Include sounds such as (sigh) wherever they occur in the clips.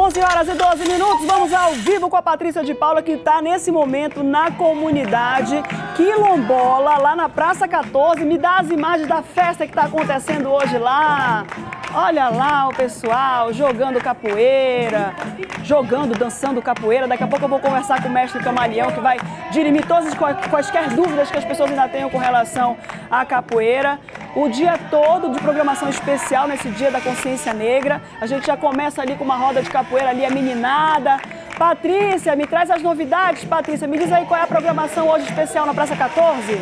11 horas e 12 minutos, vamos ao vivo com a Patrícia de Paula, que está nesse momento na comunidade quilombola, lá na Praça 14. Me dá as imagens da festa que está acontecendo hoje lá. Olha lá o pessoal jogando capoeira, jogando, dançando capoeira. Daqui a pouco eu vou conversar com o mestre Camaleão, que vai dirimir todas as quaisquer dúvidas que as pessoas ainda tenham com relação à capoeira. O dia todo de programação especial nesse Dia da Consciência Negra. A gente já começa ali com uma roda de capoeira ali, a meninada. Patrícia, me traz as novidades, Patrícia. Me diz aí qual é a programação hoje especial na Praça 14.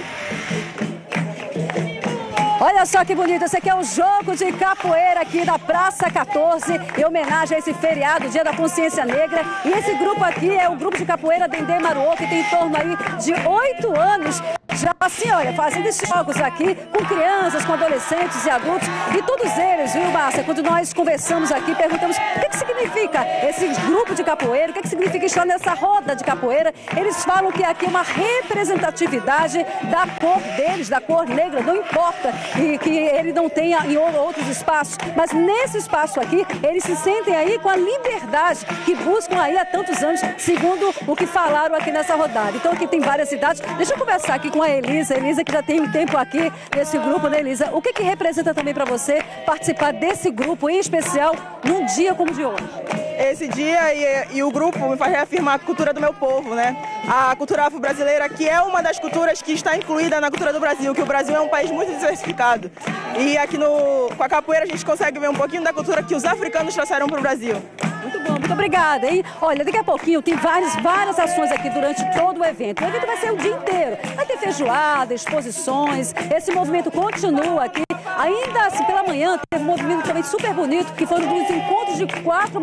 Olha só que bonito, esse aqui é o jogo de capoeira aqui da Praça 14, em homenagem a esse feriado, Dia da Consciência Negra. E esse grupo aqui é o grupo de capoeira Dendê Maruô, que tem em torno aí de oito anos já assim, olha, fazendo esses jogos aqui com crianças, com adolescentes e adultos. E todos eles, viu, Márcia, quando nós conversamos aqui, perguntamos o que, que significa esse grupo de capoeira, o que, que significa estar nessa roda de capoeira. Eles falam que aqui é uma representatividade da cor deles, da cor negra, não importa e que ele não tenha em outros espaços, mas nesse espaço aqui, eles se sentem aí com a liberdade que buscam aí há tantos anos, segundo o que falaram aqui nessa rodada. Então aqui tem várias cidades. Deixa eu conversar aqui com a Elisa. Elisa que já tem tempo aqui nesse grupo, né, Elisa? O que, que representa também para você participar desse grupo, em especial, num dia como o de hoje? Esse dia e, e o grupo me faz reafirmar a cultura do meu povo, né? A cultura afro-brasileira, que é uma das culturas que está incluída na cultura do Brasil, que o Brasil é um país muito diversificado. E aqui no, com a capoeira a gente consegue ver um pouquinho da cultura que os africanos trouxeram para o Brasil. Muito bom, muito obrigada, hein? Olha, daqui a pouquinho tem várias, várias ações aqui durante todo o evento. O evento vai ser o dia inteiro. Vai ter feijoada, exposições. Esse movimento continua aqui. Ainda assim, pela manhã, teve um movimento também super bonito, que foi um dos encontros de quatro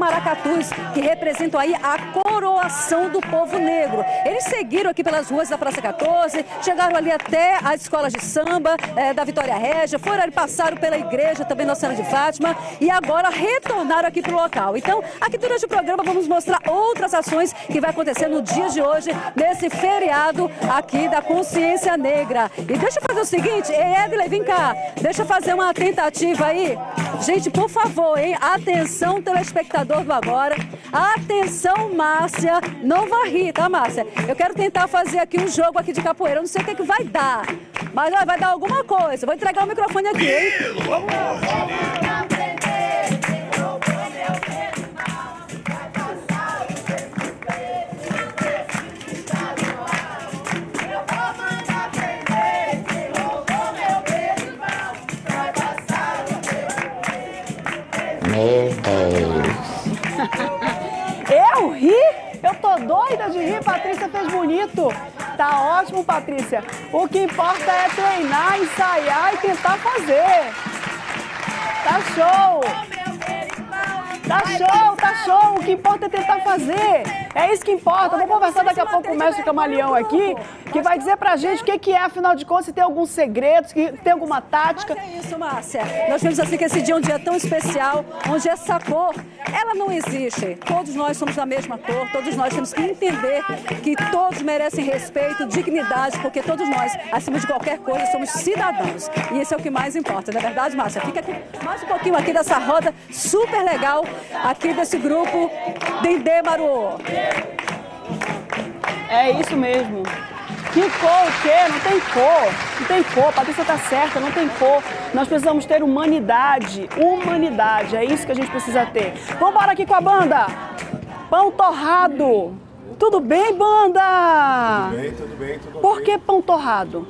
que representam aí a coroação do povo negro. Eles seguiram aqui pelas ruas da Praça 14, chegaram ali até as escolas de samba é, da Vitória Régia, foram ali, passaram pela igreja também Nossa Senhora de Fátima e agora retornaram aqui para o local. Então, aqui durante o programa vamos mostrar outras ações que vai acontecer no dia de hoje, nesse feriado aqui da consciência negra. E deixa eu fazer o seguinte, Edley, vem cá, deixa eu fazer uma tentativa aí. Gente, por favor, hein? Atenção, telespectador do Agora. Atenção, Márcia. Não vai rir, tá, Márcia? Eu quero tentar fazer aqui um jogo aqui de capoeira. Eu não sei o que, que vai dar. Mas ó, vai dar alguma coisa. Vou entregar o microfone aqui, hein? Meu Deus. Eu tô doida de rir, Patrícia fez bonito. Tá ótimo, Patrícia. O que importa é treinar, ensaiar e tentar fazer. Tá show! Tá show, tá show. O que importa é tentar fazer. É isso que importa. Vou conversar daqui a pouco com o mestre Camaleão aqui, que vai dizer pra gente o que é, afinal de contas, se tem alguns segredos, se tem alguma tática. Mas é isso, Márcia. Nós vemos assim que esse dia é um dia tão especial, onde essa cor, ela não existe. Todos nós somos da mesma cor, todos nós temos que entender que todos merecem respeito, dignidade, porque todos nós, acima de qualquer coisa, somos cidadãos. E isso é o que mais importa, não é verdade, Márcia? Fica aqui mais um pouquinho aqui dessa roda super legal aqui desse grupo Dendê Maruô. É isso mesmo. Que cor o quê? Não tem cor. Não tem cor. A Patrícia tá certa, não tem cor. Nós precisamos ter humanidade. Humanidade. É isso que a gente precisa ter. Vamos embora aqui com a banda. Pão torrado. Tudo bem, banda? Tudo bem, tudo bem, tudo Por que pão torrado?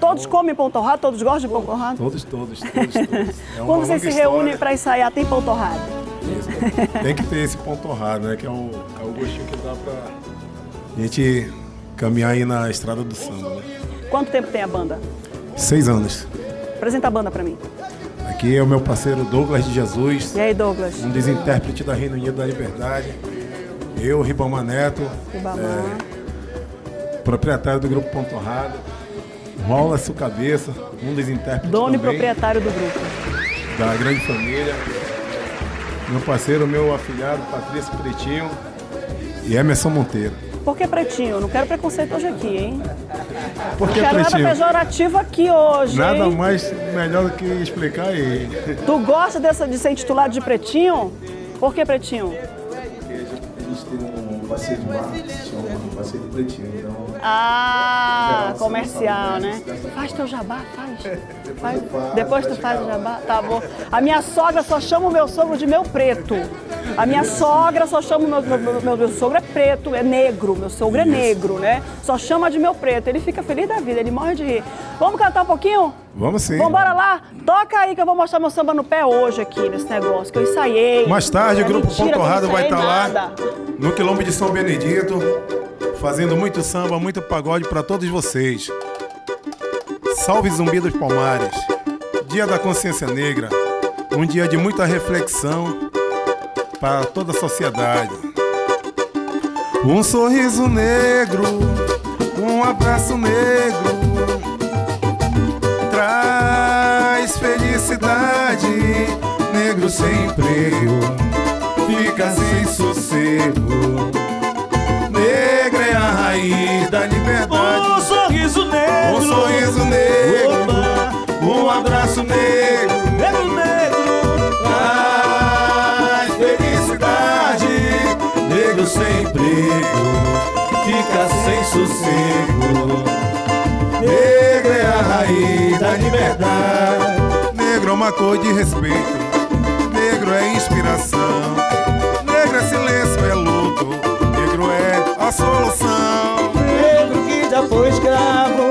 Todos comem pão torrado? Todos gostam de pão torrado? Todos, todos, todos. todos. É Quando vocês se reúnem para ensaiar, tem pão torrado? Isso, tem que ter esse pão torrado, né? Que é o, é o gostinho que dá pra gente caminhar aí na estrada do samba. Né? Quanto tempo tem a banda? Seis anos. Apresenta a banda para mim. Aqui é o meu parceiro Douglas de Jesus. E aí, Douglas? Um dos intérpretes da Reino Unido da Liberdade. Eu, Ribama Neto. Ribamar. É, proprietário do Grupo Pão Torrado. Rola Sua Cabeça, um dos intérpretes Dono também, e proprietário do grupo. Da grande família. Meu parceiro, meu afilhado, Patrícia Pretinho e Emerson Monteiro. Por que pretinho? Não quero preconceito hoje aqui, hein? Por que não quero pretinho? nada pejorativo aqui hoje, Nada hein? mais melhor do que explicar aí. Tu gosta dessa, de ser intitulado de pretinho? Por que pretinho? vai ser de marketing, vai ser de pretinho, então... Ah, comercial, né? Faz teu jabá, faz. faz. Depois tu faz o jabá, tá bom. A minha sogra só chama o meu sogro de meu preto. A minha sogra só chama o meu, meu, meu, meu sogro é preto, é negro, meu sogro é negro, né? Só chama de meu preto. Ele fica feliz da vida, ele morre de rir. Vamos cantar um pouquinho? Vamos sim. Vambora lá? Toca aí que eu vou mostrar meu samba no pé hoje aqui nesse negócio, que eu ensaiei. Mais tarde, o É Grupo mentira, Ponto que eu não Rado vai estar lá nada. no Quilombo de São Benedito, fazendo muito samba, muito pagode para todos vocês. Salve Zumbi dos Palmares, Dia da Consciência Negra, um dia de muita reflexão para toda a sociedade. Um sorriso negro, um abraço negro, traz felicidade. Negro sem emprego, fica sem sossego. É raiz da liberdade. Um sorriso negro. Um sorriso negro, Opa. um abraço negro. Negro, negro. Traz felicidade. Negro sem emprego. Fica sem sossego. Negro é a raiz da liberdade. Negro é uma cor de respeito. Negro é inspiração. A solução. Negro que já foi escravo.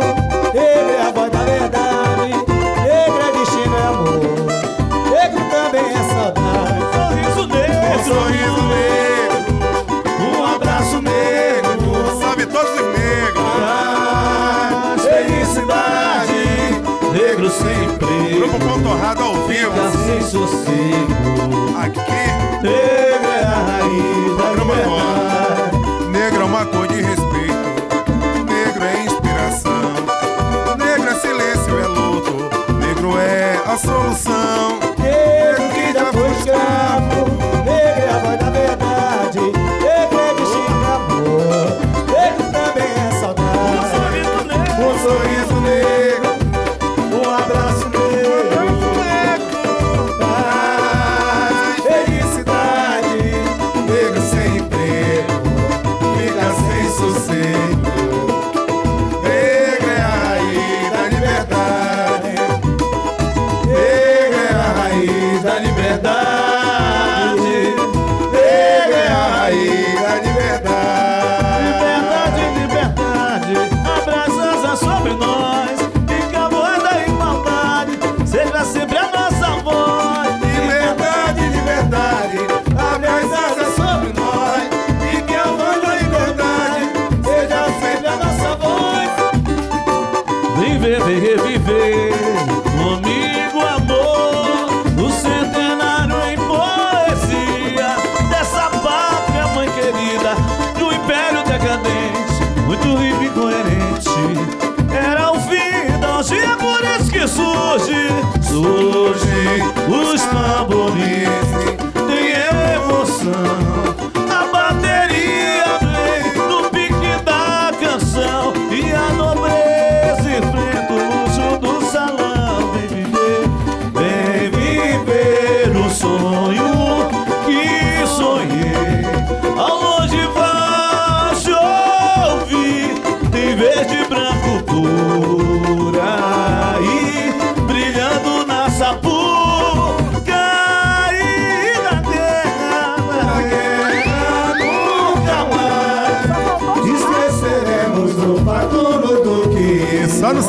Negro é a voz da verdade. Negro é destino, é amor. Negro também é saudade. Sorriso negro. Um sorriso negro, um abraço negro. Sabe todos os negros. Traz felicidade. Negro sem emprego. Grupo Pontorrado ao vivo. Fica sem sossego. Aqui. Negro é a raiz da liberdade.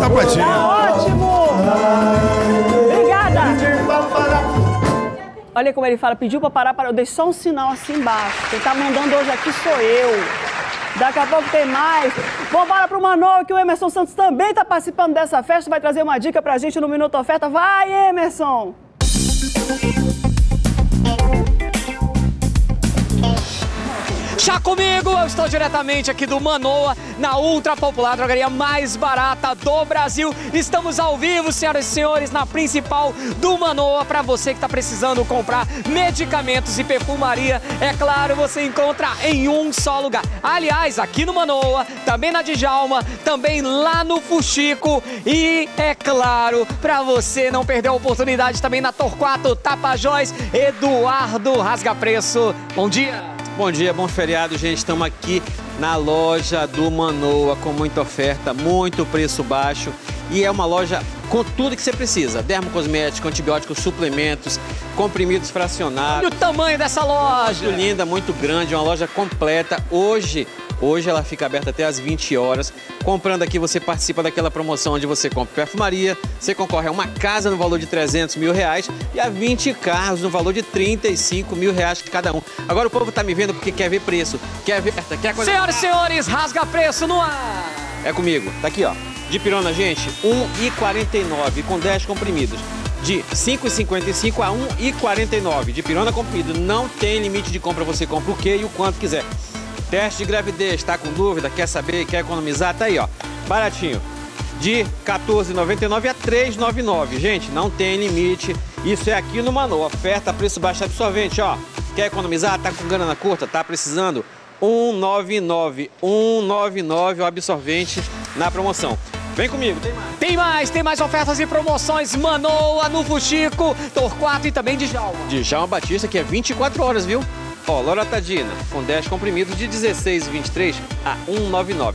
Sapatinho. Tá ótimo! Obrigada! Olha como ele fala, pediu pra parar, para eu dei só um sinal assim embaixo. Quem tá mandando hoje aqui sou eu. Daqui a pouco tem mais. Vambora pro Manoel, que o Emerson Santos também tá participando dessa festa. Vai trazer uma dica pra gente no Minuto Oferta. Vai, Emerson! Já comigo, eu estou diretamente aqui do Manoa, na ultra popular drogaria mais barata do Brasil. Estamos ao vivo, senhoras e senhores, na principal do Manoa. Para você que está precisando comprar medicamentos e perfumaria, é claro, você encontra em um só lugar. Aliás, aqui no Manoa, também na Djalma, também lá no Fuxico e, é claro, para você não perder a oportunidade também na Torquato Tapajós, Eduardo Rasga Preço. Bom dia. Bom dia, bom feriado, gente. Estamos aqui na loja do Manoa com muita oferta, muito preço baixo e é uma loja com tudo que você precisa: dermocosmético, antibióticos, suplementos, comprimidos fracionados. Olha o tamanho dessa loja! Muito linda, muito grande, uma loja completa. Hoje, hoje ela fica aberta até às 20 horas. Comprando aqui, você participa daquela promoção onde você compra perfumaria, você concorre a uma casa no valor de 300 mil reais e a 20 carros no valor de 35 mil reais cada um. Agora o povo tá me vendo porque quer ver preço, quer ver, quer coisa. Senhoras e senhores, rasga preço no ar! É comigo, tá aqui ó. De pirona, gente, R$ 1,49 com 10 comprimidos. De 5,55 a 1,49 de pirona comprimido. Não tem limite de compra, você compra o que e o quanto quiser. Teste de gravidez, tá com dúvida, quer saber, quer economizar? Tá aí, ó. Baratinho. De R$ 14,99 a R$ 3,99. Gente, não tem limite. Isso é aqui no Manu. Oferta, preço baixo absorvente, ó. Quer economizar? Tá com grana curta? Tá precisando? 199, 199 o absorvente na promoção. Vem comigo, tem mais. Tem mais, tem mais ofertas e promoções. Manoa, no Fuxico, Torquato e também de Djalma. Djalma Batista, que é 24 horas, viu? Ó, Loratadina, com 10 comprimidos de 16,23 a 1,99.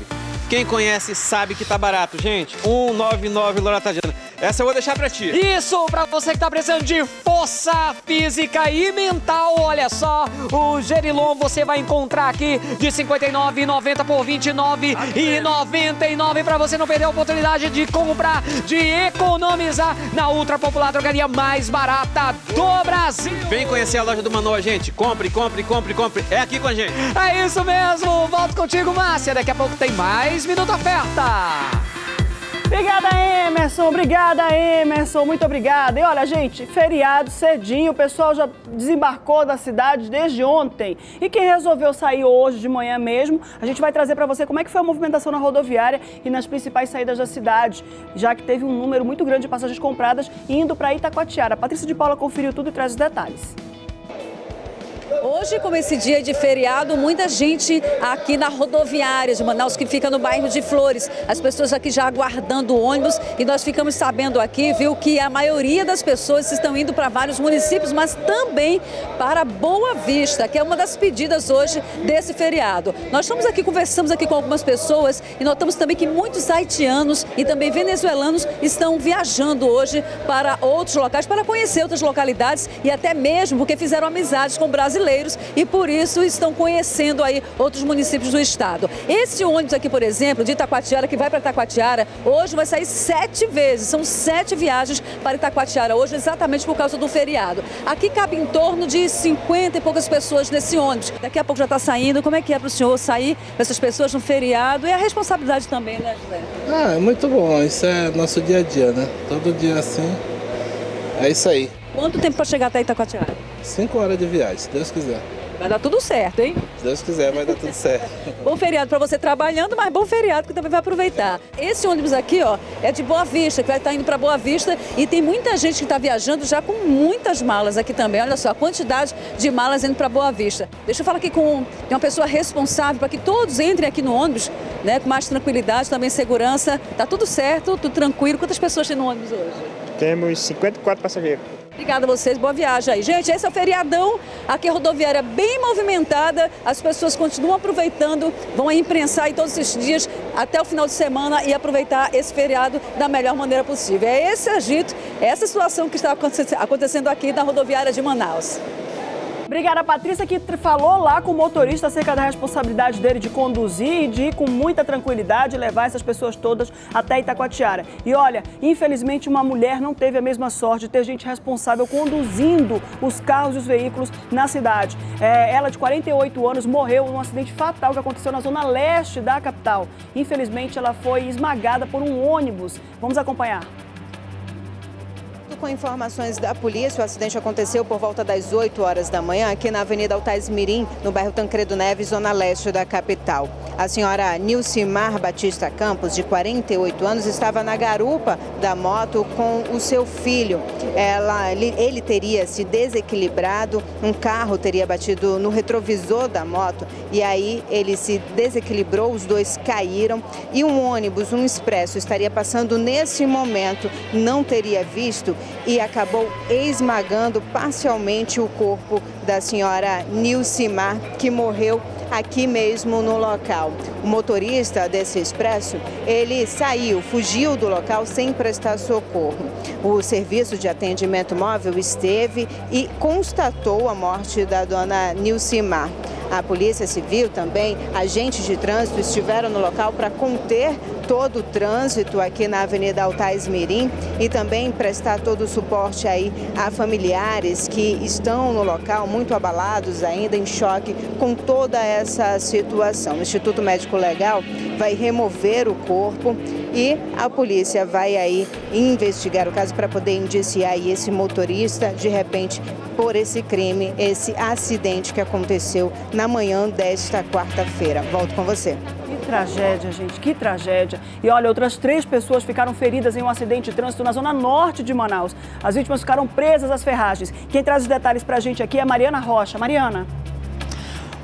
Quem conhece sabe que tá barato, gente. 1,99 Loratadina. Essa eu vou deixar pra ti. Isso, pra você que tá precisando de força física e mental, olha só, o Gerilon você vai encontrar aqui de 59,90 por 29,99 pra você não perder a oportunidade de comprar, de economizar na ultra popular drogaria mais barata do Brasil. Vem conhecer a loja do Manoa, gente. Compre, compre, compre, compre. É aqui com a gente. É isso mesmo. Volto contigo, Márcia. Daqui a pouco tem mais Minuto Oferta. Obrigada, Emerson. Obrigada, Emerson. Muito obrigada. E olha, gente, feriado cedinho, o pessoal já desembarcou da cidade desde ontem. E quem resolveu sair hoje de manhã mesmo, a gente vai trazer para você como é que foi a movimentação na rodoviária e nas principais saídas da cidade, já que teve um número muito grande de passagens compradas indo para Itacoatiara. A Patrícia de Paula conferiu tudo e traz os detalhes. Hoje, como esse dia de feriado, muita gente aqui na rodoviária de Manaus, que fica no bairro de Flores. As pessoas aqui já aguardando o ônibus e nós ficamos sabendo aqui, viu, que a maioria das pessoas estão indo para vários municípios, mas também para Boa Vista, que é uma das pedidas hoje desse feriado. Nós estamos aqui, conversamos aqui com algumas pessoas e notamos também que muitos haitianos e também venezuelanos estão viajando hoje para outros locais, para conhecer outras localidades e até mesmo porque fizeram amizades com brasileiros brasileiros e por isso estão conhecendo aí outros municípios do estado. Esse ônibus aqui, por exemplo, de Itacoatiara, que vai para Itacoatiara, hoje vai sair sete vezes. São sete viagens para Itacoatiara hoje, exatamente por causa do feriado. Aqui cabe em torno de 50 e poucas pessoas nesse ônibus. Daqui a pouco já está saindo. Como é que é para o senhor sair essas pessoas no feriado? E a responsabilidade também, né, José? Ah, é muito bom. Isso é nosso dia a dia, né? Todo dia assim. É isso aí. Quanto tempo para chegar até Itacoatiara? Cinco horas de viagem, se Deus quiser. Vai dar tudo certo, hein? Se Deus quiser, vai dar tudo certo. (laughs) bom feriado para você trabalhando, mas bom feriado que também vai aproveitar. Esse ônibus aqui, ó, é de Boa Vista, que vai estar indo para Boa Vista e tem muita gente que está viajando já com muitas malas aqui também. Olha só, a quantidade de malas indo para Boa Vista. Deixa eu falar aqui com uma pessoa responsável para que todos entrem aqui no ônibus, né, com mais tranquilidade, também segurança. Tá tudo certo, tudo tranquilo. Quantas pessoas tem no ônibus hoje? Temos 54 passageiros. Obrigada a vocês, boa viagem aí. Gente, esse é o feriadão, aqui a rodoviária bem movimentada, as pessoas continuam aproveitando, vão aí imprensar aí todos esses dias até o final de semana e aproveitar esse feriado da melhor maneira possível. É esse agito, essa situação que está acontecendo aqui na rodoviária de Manaus. Obrigada, Patrícia, que falou lá com o motorista acerca da responsabilidade dele de conduzir e de ir com muita tranquilidade levar essas pessoas todas até Itacoatiara. E olha, infelizmente uma mulher não teve a mesma sorte de ter gente responsável conduzindo os carros e os veículos na cidade. É, ela, de 48 anos, morreu num acidente fatal que aconteceu na zona leste da capital. Infelizmente, ela foi esmagada por um ônibus. Vamos acompanhar com informações da polícia, o acidente aconteceu por volta das 8 horas da manhã aqui na Avenida Altais Mirim, no bairro Tancredo Neves, zona leste da capital. A senhora Nilcimar Batista Campos, de 48 anos, estava na garupa da moto com o seu filho. Ela, ele, ele teria se desequilibrado, um carro teria batido no retrovisor da moto e aí ele se desequilibrou, os dois caíram e um ônibus, um expresso, estaria passando nesse momento, não teria visto e acabou esmagando parcialmente o corpo da senhora Nilcimar, que morreu aqui mesmo no local. O motorista desse expresso, ele saiu, fugiu do local sem prestar socorro. O serviço de atendimento móvel esteve e constatou a morte da dona Nilcimar. A Polícia Civil também, agentes de trânsito estiveram no local para conter todo o trânsito aqui na Avenida Altais Mirim e também prestar todo o suporte aí a familiares que estão no local muito abalados, ainda em choque com toda essa situação. O Instituto Médico Legal vai remover o corpo e a polícia vai aí investigar o caso para poder indiciar esse motorista de repente por esse crime, esse acidente que aconteceu na manhã desta quarta-feira. Volto com você. Que tragédia, gente, que tragédia. E olha, outras três pessoas ficaram feridas em um acidente de trânsito na zona norte de Manaus. As vítimas ficaram presas às ferragens. Quem traz os detalhes pra gente aqui é Mariana Rocha. Mariana.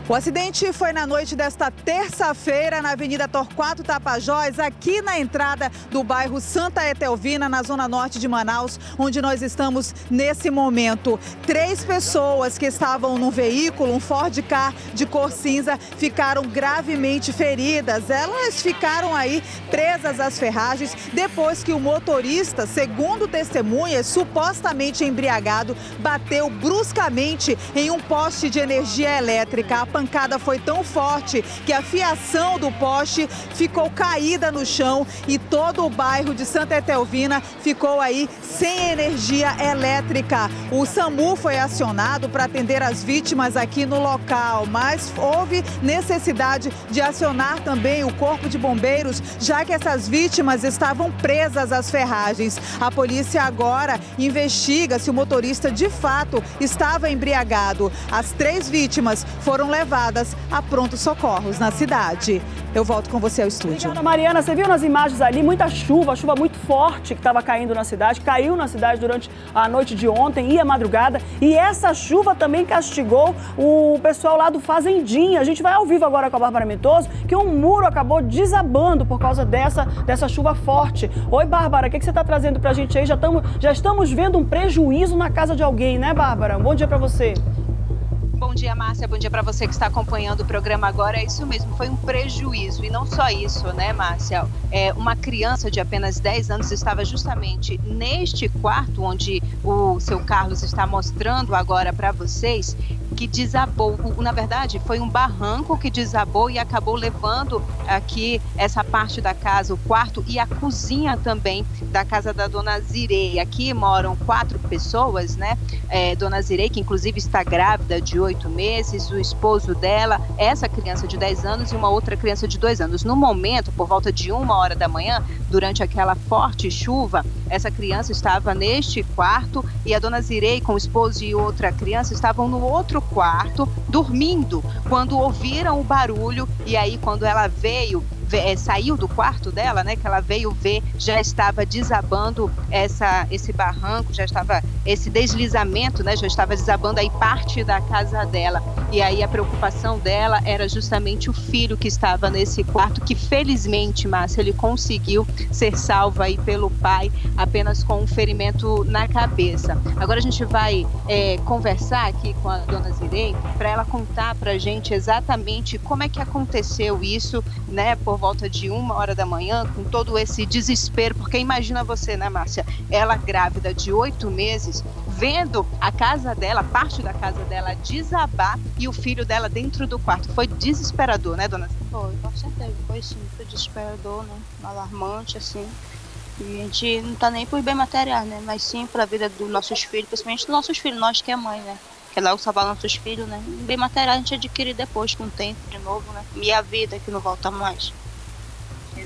O acidente foi na noite desta terça-feira na Avenida Torquato Tapajós, aqui na entrada do bairro Santa Etelvina, na zona norte de Manaus, onde nós estamos nesse momento. Três pessoas que estavam no veículo, um Ford Car de cor cinza, ficaram gravemente feridas. Elas ficaram aí presas às ferragens depois que o motorista, segundo testemunhas, supostamente embriagado, bateu bruscamente em um poste de energia elétrica. Pancada foi tão forte que a fiação do poste ficou caída no chão e todo o bairro de Santa Etelvina ficou aí sem energia elétrica. O SAMU foi acionado para atender as vítimas aqui no local, mas houve necessidade de acionar também o Corpo de Bombeiros, já que essas vítimas estavam presas às ferragens. A polícia agora investiga se o motorista de fato estava embriagado. As três vítimas foram levadas levadas a prontos socorros na cidade. Eu volto com você ao estúdio. Obrigada, Mariana. Você viu nas imagens ali muita chuva, chuva muito forte que estava caindo na cidade, caiu na cidade durante a noite de ontem e a madrugada. E essa chuva também castigou o pessoal lá do Fazendinha. A gente vai ao vivo agora com a Bárbara Mitoso, que um muro acabou desabando por causa dessa, dessa chuva forte. Oi, Bárbara, o que, que você está trazendo para a gente aí? Já, tamo, já estamos vendo um prejuízo na casa de alguém, né, Bárbara? Um bom dia para você. Bom dia, Márcia. Bom dia para você que está acompanhando o programa agora. É isso mesmo, foi um prejuízo. E não só isso, né, Márcia? É, uma criança de apenas 10 anos estava justamente neste quarto onde o seu Carlos está mostrando agora para vocês que desabou. Na verdade, foi um barranco que desabou e acabou levando aqui essa parte da casa, o quarto e a cozinha também da casa da dona Zirei. Aqui moram quatro pessoas, né? É, dona Zirei, que inclusive está grávida de oito meses, o esposo dela, essa criança de 10 anos e uma outra criança de dois anos. No momento, por volta de uma hora da manhã, durante aquela forte chuva, essa criança estava neste quarto e a dona Zirei, com o esposo e outra criança, estavam no outro quarto, dormindo, quando ouviram o barulho. E aí, quando ela veio é, saiu do quarto dela, né, que ela veio ver, já estava desabando essa, esse barranco, já estava esse deslizamento, né, já estava desabando aí parte da casa dela. E aí a preocupação dela era justamente o filho que estava nesse quarto, que felizmente, Márcia, ele conseguiu ser salvo aí pelo pai, apenas com um ferimento na cabeça. Agora a gente vai é, conversar aqui com a dona Zirei para ela contar para gente exatamente como é que aconteceu isso, né, por por volta de uma hora da manhã, com todo esse desespero, porque imagina você, né, Márcia? Ela grávida de oito meses, vendo a casa dela, parte da casa dela desabar e o filho dela dentro do quarto. Foi desesperador, né, dona? Foi, com certeza. Foi sim, foi desesperador, né? Alarmante, assim. E a gente não tá nem por bem material, né? Mas sim para a vida dos nossos filhos, principalmente dos nossos filhos, nós que é mãe, né? Que é logo salvar nossos filhos, né? Bem material a gente adquire depois, com o tempo, de novo, né? E a vida que não volta mais.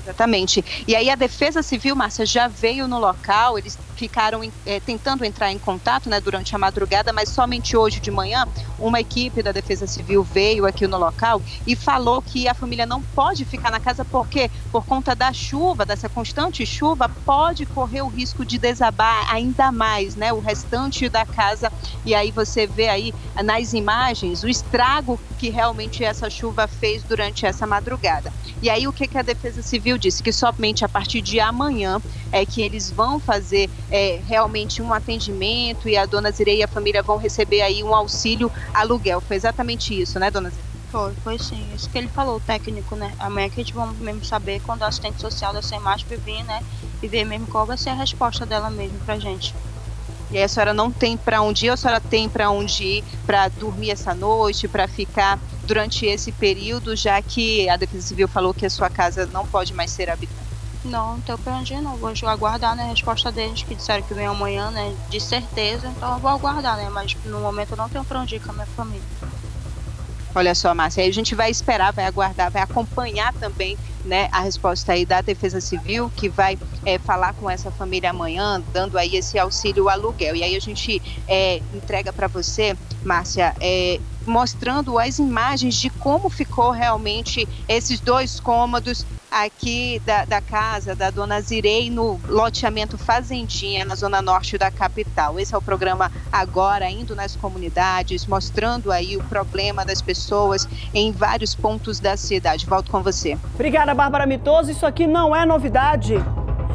Exatamente. E aí a Defesa Civil, Márcia, já veio no local, eles ficaram é, tentando entrar em contato né, durante a madrugada, mas somente hoje de manhã uma equipe da Defesa Civil veio aqui no local e falou que a família não pode ficar na casa porque, por conta da chuva, dessa constante chuva, pode correr o risco de desabar ainda mais né, o restante da casa. E aí você vê aí nas imagens o estrago que realmente essa chuva fez durante essa madrugada. E aí o que, que a Defesa Civil disse que somente a partir de amanhã é que eles vão fazer é, realmente um atendimento e a dona Zirei e a família vão receber aí um auxílio aluguel. Foi exatamente isso, né, dona Zirei? Foi, foi sim. Isso que ele falou, o técnico, né? Amanhã que a gente vai mesmo saber quando a assistente social da SEMASP vir, né? E ver mesmo qual vai ser a resposta dela mesmo pra gente. E aí a senhora não tem para onde ir, ou a senhora tem para onde ir para dormir essa noite, para ficar durante esse período, já que a Defesa Civil falou que a sua casa não pode mais ser habitada? Não, não tenho pra onde ir, não. Vou aguardar né, a resposta deles, que disseram que vem amanhã, né? De certeza, então eu vou aguardar, né? Mas no momento eu não tenho pra onde ir com a minha família. Olha só, Márcia, aí a gente vai esperar, vai aguardar, vai acompanhar também né, a resposta aí da Defesa Civil, que vai é, falar com essa família amanhã, dando aí esse auxílio aluguel. E aí a gente é, entrega para você, Márcia, é, mostrando as imagens de como ficou realmente esses dois cômodos aqui da, da, casa da dona Zirei no loteamento Fazendinha, na zona norte da capital. Esse é o programa Agora, indo nas comunidades, mostrando aí o problema das pessoas em vários pontos da cidade. Volto com você. Obrigada, Bárbara Mitoso. Isso aqui não é novidade.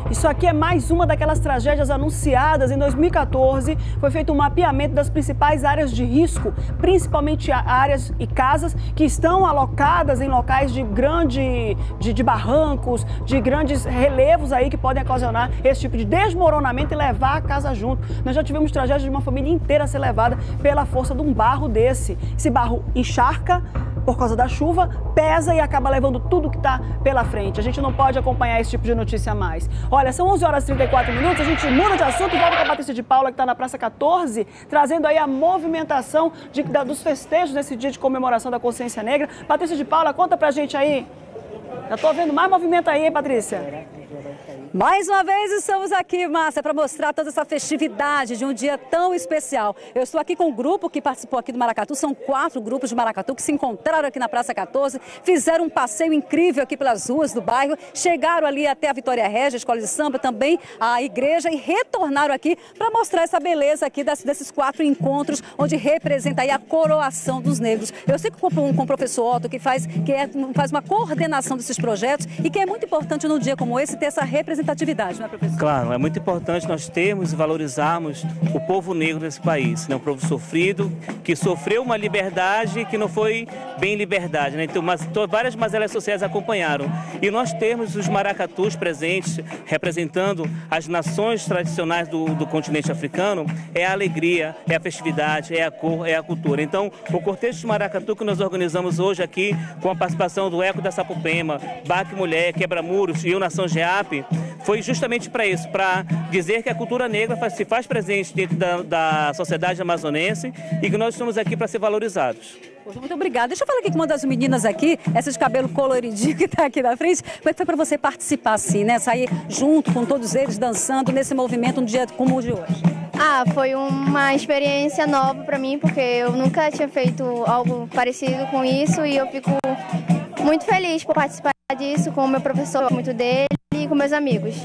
Isso aqui é mais uma daquelas tragédias anunciadas. Em 2014, foi feito um mapeamento das principais áreas de risco, principalmente áreas e casas que estão alocadas em locais de grande de, de barrancos, de grandes relevos aí que podem ocasionar esse tipo de desmoronamento e levar a casa junto. Nós já tivemos tragédia de uma família inteira ser levada pela força de um barro desse. Esse barro encharca, por causa da chuva, pesa e acaba levando tudo que está pela frente. A gente não pode acompanhar esse tipo de notícia mais. Olha, são 11 horas e 34 minutos, a gente muda de assunto e volta com a Patrícia de Paula, que está na Praça 14, trazendo aí a movimentação de, da, dos festejos nesse dia de comemoração da consciência negra. Patrícia de Paula, conta pra gente aí. Já estou vendo mais movimento aí, hein, Patrícia? Mais uma vez estamos aqui, Márcia, para mostrar toda essa festividade de um dia tão especial. Eu estou aqui com um grupo que participou aqui do Maracatu, são quatro grupos de Maracatu que se encontraram aqui na Praça 14, fizeram um passeio incrível aqui pelas ruas do bairro, chegaram ali até a Vitória Régia, a Escola de Samba, também a igreja e retornaram aqui para mostrar essa beleza aqui desses quatro encontros, onde representa aí a coroação dos negros. Eu sei que com, com o professor Otto, que faz, que é, faz uma coordenação desses projetos e que é muito importante num dia como esse ter essa representação representatividade, não é, professor? Claro, é muito importante nós termos e valorizarmos o povo negro nesse país, né? um povo sofrido, que sofreu uma liberdade que não foi bem liberdade, né? Então, mas, várias mazelas sociais acompanharam. E nós temos os maracatus presentes, representando as nações tradicionais do, do continente africano, é a alegria, é a festividade, é a cor, é a cultura. Então, o cortejo de maracatu que nós organizamos hoje aqui, com a participação do Eco da Sapupema, Baque Mulher, Quebra Muros e o Nação GEAP, foi justamente para isso, para dizer que a cultura negra faz, se faz presente dentro da, da sociedade amazonense e que nós estamos aqui para ser valorizados. Muito obrigada. Deixa eu falar aqui com uma das meninas aqui, essa de cabelo coloridinho (laughs) que está aqui na frente. Como é que foi para você participar assim, né? Sair junto com todos eles dançando nesse movimento um dia como o de hoje? Ah, foi uma experiência nova para mim, porque eu nunca tinha feito algo parecido com isso e eu fico muito feliz por participar disso com o meu professor, muito dele com meus amigos.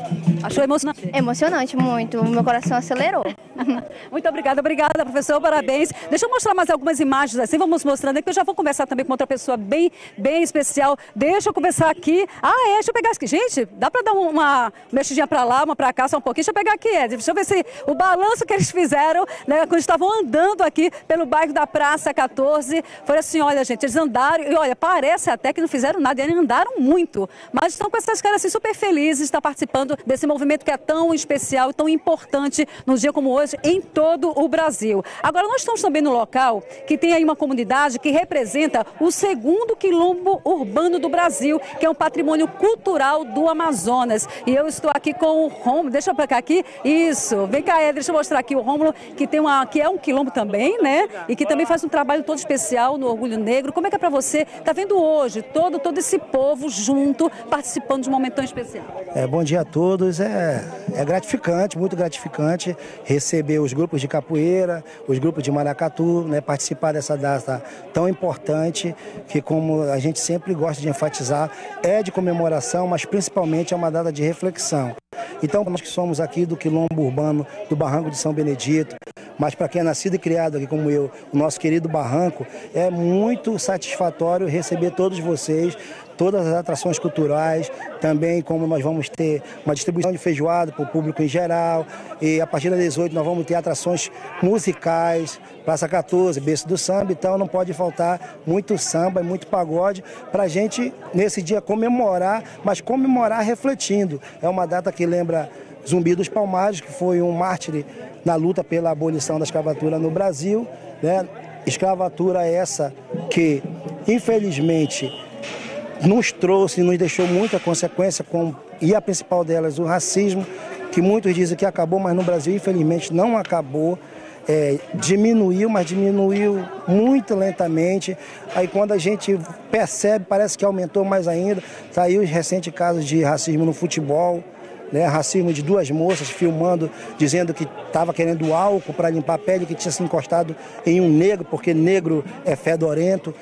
Achou emocionante? Emocionante, muito. O meu coração acelerou. (laughs) muito obrigada, obrigada, professor, parabéns. Deixa eu mostrar mais algumas imagens assim, vamos mostrando aqui, eu já vou conversar também com outra pessoa bem, bem especial. Deixa eu começar aqui. Ah, é, deixa eu pegar aqui. Gente, dá para dar uma mexidinha para lá, uma para cá, só um pouquinho. Deixa eu pegar aqui, Ed. Deixa eu ver se o balanço que eles fizeram, né, quando estavam andando aqui pelo bairro da Praça 14, foi assim, olha, gente, eles andaram, e olha, parece até que não fizeram nada, eles andaram muito, mas estão com essas caras assim super felizes, está participando desse movimento que é tão especial e tão importante num dia como hoje em todo o Brasil. Agora, nós estamos também no local que tem aí uma comunidade que representa o segundo quilombo urbano do Brasil, que é um patrimônio cultural do Amazonas. E eu estou aqui com o Rômulo, deixa eu pegar aqui, isso, vem cá, Ed, deixa eu mostrar aqui o Rômulo, que, tem uma, que é um quilombo também, né? E que também faz um trabalho todo especial no Orgulho Negro. Como é que é para você? Tá vendo hoje todo, todo esse povo junto, participando de um momento tão especial? É, bom dia a todos. É, é gratificante, muito gratificante receber os grupos de capoeira, os grupos de maracatu, né, participar dessa data tão importante que, como a gente sempre gosta de enfatizar, é de comemoração, mas principalmente é uma data de reflexão. Então, nós que somos aqui do Quilombo Urbano do Barranco de São Benedito, mas para quem é nascido e criado aqui como eu, o nosso querido Barranco, é muito satisfatório receber todos vocês todas as atrações culturais, também como nós vamos ter uma distribuição de feijoada para o público em geral, e a partir das 18 nós vamos ter atrações musicais, Praça 14, berço do samba, então não pode faltar muito samba e muito pagode para a gente, nesse dia, comemorar, mas comemorar refletindo. É uma data que lembra Zumbi dos Palmares, que foi um mártir na luta pela abolição da escravatura no Brasil. Né? Escravatura essa que, infelizmente, nos trouxe, nos deixou muita consequência, com, e a principal delas, o racismo, que muitos dizem que acabou, mas no Brasil, infelizmente, não acabou é, diminuiu, mas diminuiu muito lentamente. Aí quando a gente percebe, parece que aumentou mais ainda. Tá os recentes casos de racismo no futebol, né? racismo de duas moças filmando, dizendo que estava querendo álcool para limpar a pele, que tinha se encostado em um negro, porque negro é fedorento.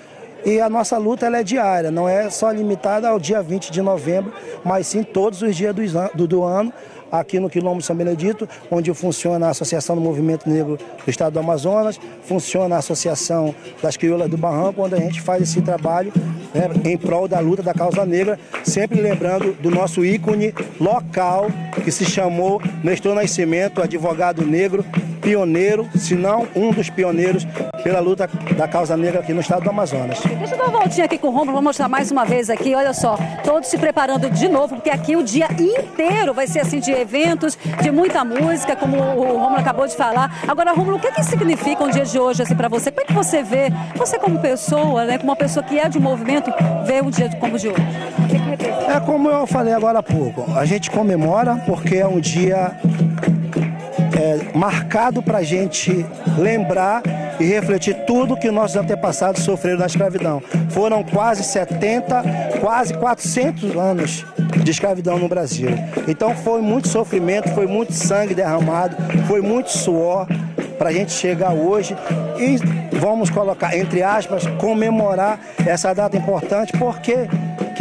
E a nossa luta ela é diária, não é só limitada ao dia 20 de novembro, mas sim todos os dias do, do ano, aqui no Quilombo São Benedito, onde funciona a Associação do Movimento Negro do Estado do Amazonas, funciona a Associação das Crioulas do Barranco, onde a gente faz esse trabalho né, em prol da luta da causa negra, sempre lembrando do nosso ícone local, que se chamou Nestor Nascimento, advogado negro, pioneiro, se não um dos pioneiros pela luta da causa negra aqui no estado do Amazonas. Deixa eu dar uma voltinha aqui com o Romulo, vou mostrar mais uma vez aqui, olha só, todos se preparando de novo, porque aqui o dia inteiro vai ser assim de eventos, de muita música, como o Romulo acabou de falar. Agora, Romulo, o que, que significa um dia de hoje assim para você? Como é que você vê, você como pessoa, né, como uma pessoa que é de movimento, vê um dia como o de hoje? É como eu falei agora há pouco, a gente comemora porque é um dia é, marcado para a gente lembrar e refletir tudo que nossos antepassados sofreram na escravidão. Foram quase 70, quase 400 anos de escravidão no Brasil. Então foi muito sofrimento, foi muito sangue derramado, foi muito suor para a gente chegar hoje e vamos colocar, entre aspas, comemorar essa data importante, porque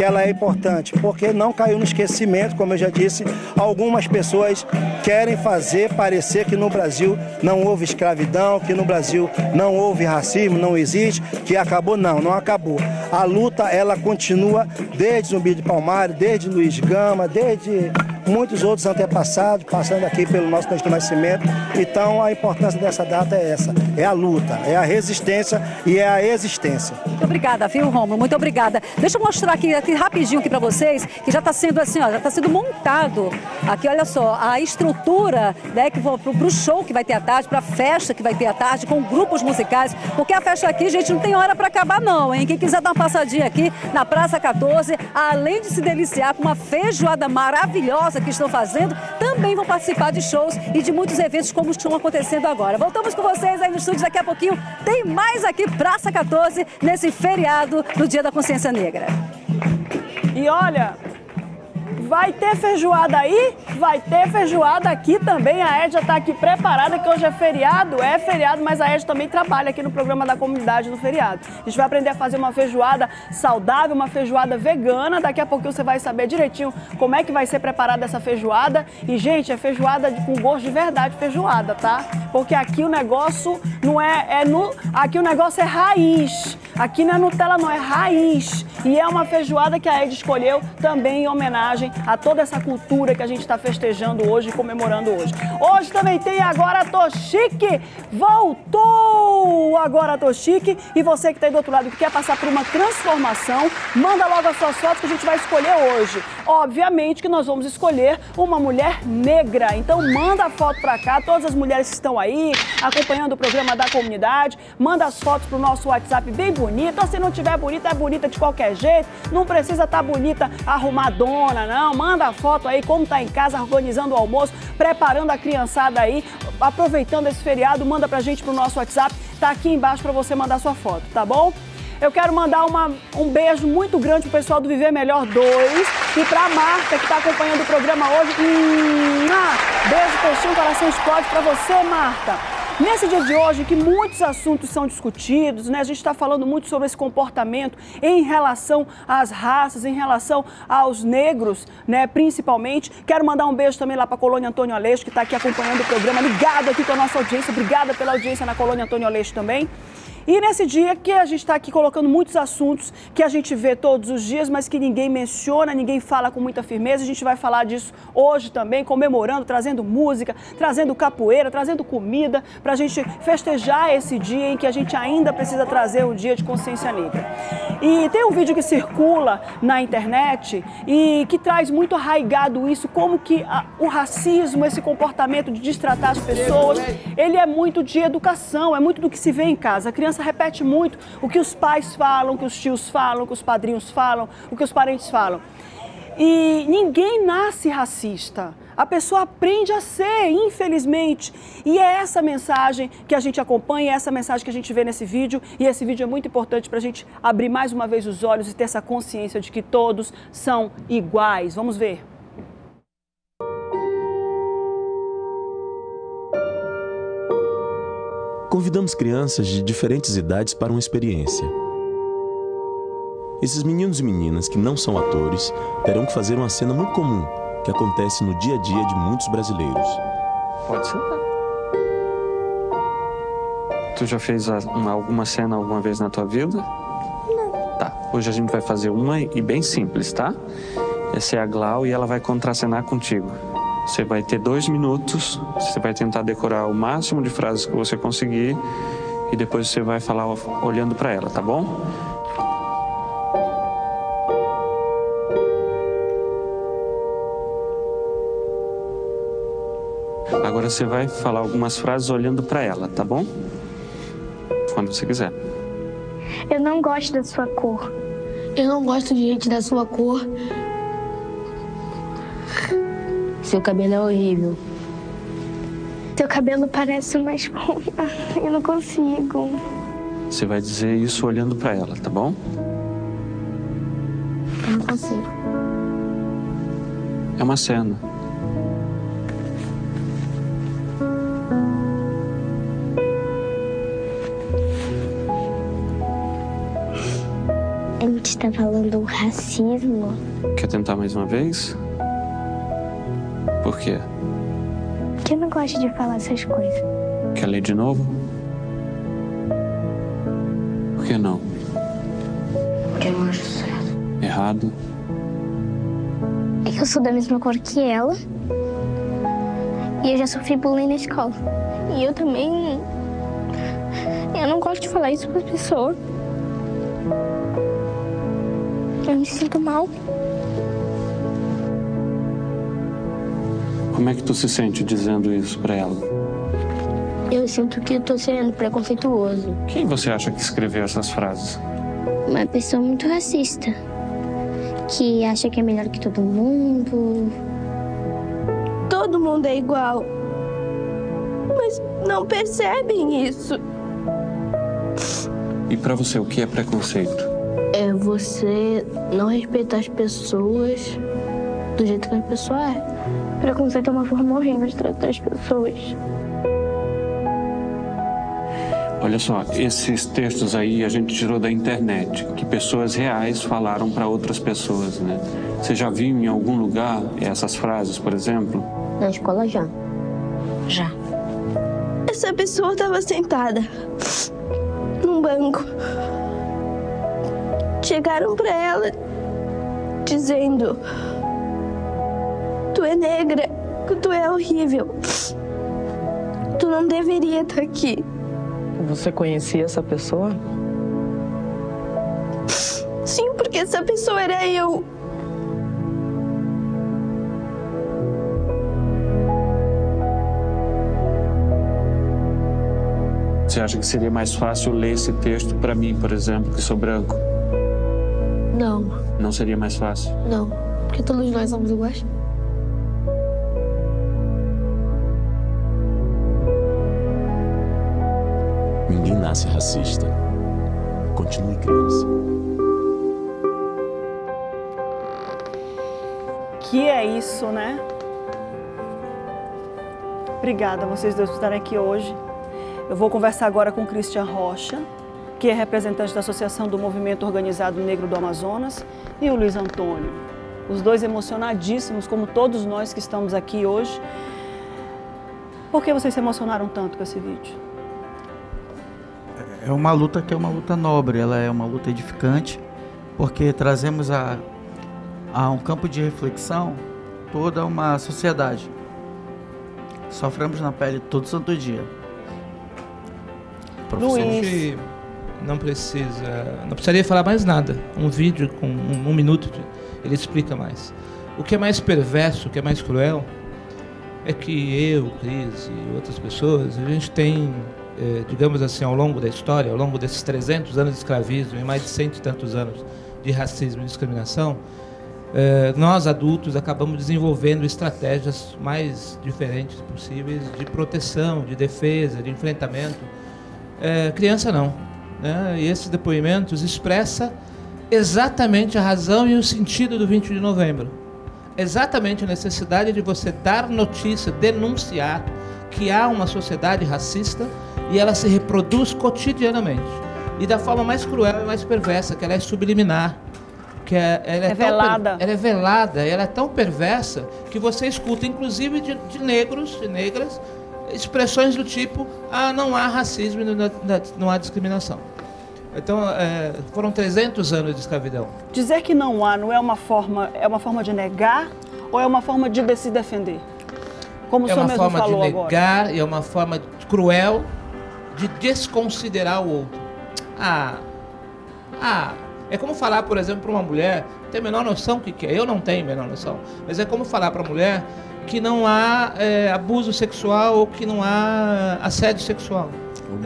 que ela é importante, porque não caiu no esquecimento, como eu já disse, algumas pessoas querem fazer parecer que no Brasil não houve escravidão, que no Brasil não houve racismo, não existe, que acabou, não, não acabou. A luta, ela continua desde Zumbi de Palmares, desde Luiz Gama, desde muitos outros antepassados, passando aqui pelo nosso nascimento. Então a importância dessa data é essa, é a luta, é a resistência e é a existência. Muito obrigada, viu, Romulo? Muito obrigada. Deixa eu mostrar aqui, aqui rapidinho aqui para vocês, que já está sendo assim, ó, já está sendo montado. Aqui, olha só, a estrutura, né, que para o show que vai ter à tarde, para a festa que vai ter à tarde, com grupos musicais, porque a festa aqui, gente, não tem hora para acabar não, hein? Quem quiser dar uma passadinha aqui na Praça 14, além de se deliciar com uma feijoada maravilhosa que estão fazendo, também vão participar de shows e de muitos eventos como estão acontecendo agora. Voltamos com vocês aí no estúdio daqui a pouquinho. Tem mais aqui Praça 14 nesse feriado do Dia da Consciência Negra. E olha, Vai ter feijoada aí? Vai ter feijoada aqui também. A Ed já está aqui preparada, que hoje é feriado. É feriado, mas a Ed também trabalha aqui no programa da comunidade no feriado. A gente vai aprender a fazer uma feijoada saudável, uma feijoada vegana. Daqui a pouquinho você vai saber direitinho como é que vai ser preparada essa feijoada. E, gente, é feijoada com gosto de verdade, feijoada, tá? Porque aqui o negócio não é, é no, aqui o negócio é raiz. Aqui é Nutella, não, é raiz. E é uma feijoada que a Ed escolheu também em homenagem a toda essa cultura que a gente está festejando hoje e comemorando hoje. Hoje também tem Agora Tô Chique, voltou Agora Tô Chique e você que está aí do outro lado que quer passar por uma transformação, manda logo as suas fotos que a gente vai escolher hoje. Obviamente que nós vamos escolher uma mulher negra, então manda a foto para cá, todas as mulheres que estão aí acompanhando o programa da comunidade, manda as fotos pro nosso WhatsApp bem bonita, se não tiver bonita, é bonita de qualquer jeito, não precisa estar tá bonita arrumadona, não, não, manda a foto aí, como tá em casa, organizando o almoço, preparando a criançada aí, aproveitando esse feriado, manda pra gente pro nosso WhatsApp, tá aqui embaixo para você mandar sua foto, tá bom? Eu quero mandar uma, um beijo muito grande pro pessoal do Viver Melhor 2 e pra Marta, que está acompanhando o programa hoje. Hum, beijo, peixinho, coração explode para você, Marta. Nesse dia de hoje, que muitos assuntos são discutidos, né? A gente está falando muito sobre esse comportamento em relação às raças, em relação aos negros, né? Principalmente. Quero mandar um beijo também lá para a Colônia Antônio Aleixo, que está aqui acompanhando o programa, ligado aqui com a nossa audiência. Obrigada pela audiência na Colônia Antônio Aleixo também. E nesse dia que a gente está aqui colocando muitos assuntos que a gente vê todos os dias, mas que ninguém menciona, ninguém fala com muita firmeza, a gente vai falar disso hoje também, comemorando, trazendo música, trazendo capoeira, trazendo comida, para a gente festejar esse dia em que a gente ainda precisa trazer o dia de consciência negra. E tem um vídeo que circula na internet e que traz muito arraigado isso, como que a, o racismo, esse comportamento de destratar as pessoas, ele é muito de educação, é muito do que se vê em casa. A criança repete muito o que os pais falam, o que os tios falam, o que os padrinhos falam, o que os parentes falam. E ninguém nasce racista. A pessoa aprende a ser, infelizmente. E é essa mensagem que a gente acompanha, é essa mensagem que a gente vê nesse vídeo. E esse vídeo é muito importante para a gente abrir mais uma vez os olhos e ter essa consciência de que todos são iguais. Vamos ver. Convidamos crianças de diferentes idades para uma experiência. Esses meninos e meninas que não são atores terão que fazer uma cena muito comum que acontece no dia a dia de muitos brasileiros. Pode sentar. Tu já fez uma, alguma cena alguma vez na tua vida? Não. Tá. Hoje a gente vai fazer uma e bem simples, tá? Essa é a Glau e ela vai contracenar contigo. Você vai ter dois minutos, você vai tentar decorar o máximo de frases que você conseguir e depois você vai falar olhando para ela, tá bom? Agora você vai falar algumas frases olhando para ela, tá bom? Quando você quiser. Eu não gosto da sua cor. Eu não gosto de gente da sua cor. Seu cabelo é horrível. Seu cabelo parece (laughs) uma esponja. Eu não consigo. Você vai dizer isso olhando para ela, tá bom? Eu não consigo. É uma cena. A gente está falando racismo. Quer tentar mais uma vez? Por quê? Porque eu não gosto de falar essas coisas. Quer ler de novo? Por que não? Porque eu não acho certo. Errado? É que eu sou da mesma cor que ela. E eu já sofri bullying na escola. E eu também. Eu não gosto de falar isso para as pessoas. Eu me sinto mal. Como é que tu se sente dizendo isso para ela? Eu sinto que eu tô sendo preconceituoso. Quem você acha que escreveu essas frases? Uma pessoa muito racista. Que acha que é melhor que todo mundo. Todo mundo é igual. Mas não percebem isso. E para você, o que é preconceito? É você não respeitar as pessoas do jeito que a pessoa é. Preconceito é uma forma horrível de tratar as pessoas. Olha só, esses textos aí a gente tirou da internet, que pessoas reais falaram para outras pessoas, né? Você já viu em algum lugar essas frases, por exemplo? Na escola já. Já. Essa pessoa estava sentada num banco. Chegaram para ela dizendo: Tu é negra, tu é horrível. Tu não deveria estar aqui. Você conhecia essa pessoa? Sim, porque essa pessoa era eu. Você acha que seria mais fácil ler esse texto para mim, por exemplo, que sou branco? Não, Não seria mais fácil? não. Porque todos nós somos iguais. Ninguém nasce racista. Continue criança. Que é isso, né? Obrigada a vocês dois por estarem aqui hoje. Eu vou conversar agora com Christian Rocha, que é representante da Associação do Movimento Organizado Negro do Amazonas, e o Luiz Antônio. Os dois emocionadíssimos, como todos nós que estamos aqui hoje. Por que vocês se emocionaram tanto com esse vídeo? É uma luta que é uma luta nobre, ela é uma luta edificante, porque trazemos a, a um campo de reflexão toda uma sociedade. Sofremos na pele todo santo dia. A gente não precisa, não precisaria falar mais nada. Um vídeo com um, um minuto, de, ele explica mais. O que é mais perverso, o que é mais cruel, é que eu, Cris e outras pessoas, a gente tem, eh, digamos assim, ao longo da história, ao longo desses 300 anos de escravismo e mais de cento e tantos anos de racismo e discriminação, eh, nós adultos acabamos desenvolvendo estratégias mais diferentes possíveis de proteção, de defesa, de enfrentamento. Eh, criança não. Né? E esses depoimentos expressa exatamente a razão e o sentido do 20 de novembro exatamente a necessidade de você dar notícia, denunciar que há uma sociedade racista e ela se reproduz cotidianamente. E da forma mais cruel e mais perversa, que ela é subliminar. Que é, ela é, É velada. ela é velada, ela é tão perversa que você escuta, inclusive de, de negros e negras, expressões do tipo: ah, não há racismo, não, não- há discriminação. Então, é, foram 300 anos de escravidão. Dizer que não há não é uma forma, é uma forma de negar ou é uma forma de se defender? Como o é senhor uma mesmo forma de falou agora. negar e é uma forma cruel de desconsiderar o outro. Ah, ah, é como falar, por exemplo, para uma mulher, tem a menor noção do que, que é. Eu não tenho a menor noção, mas é como falar para a mulher que não há é, abuso sexual ou que não há assédio sexual.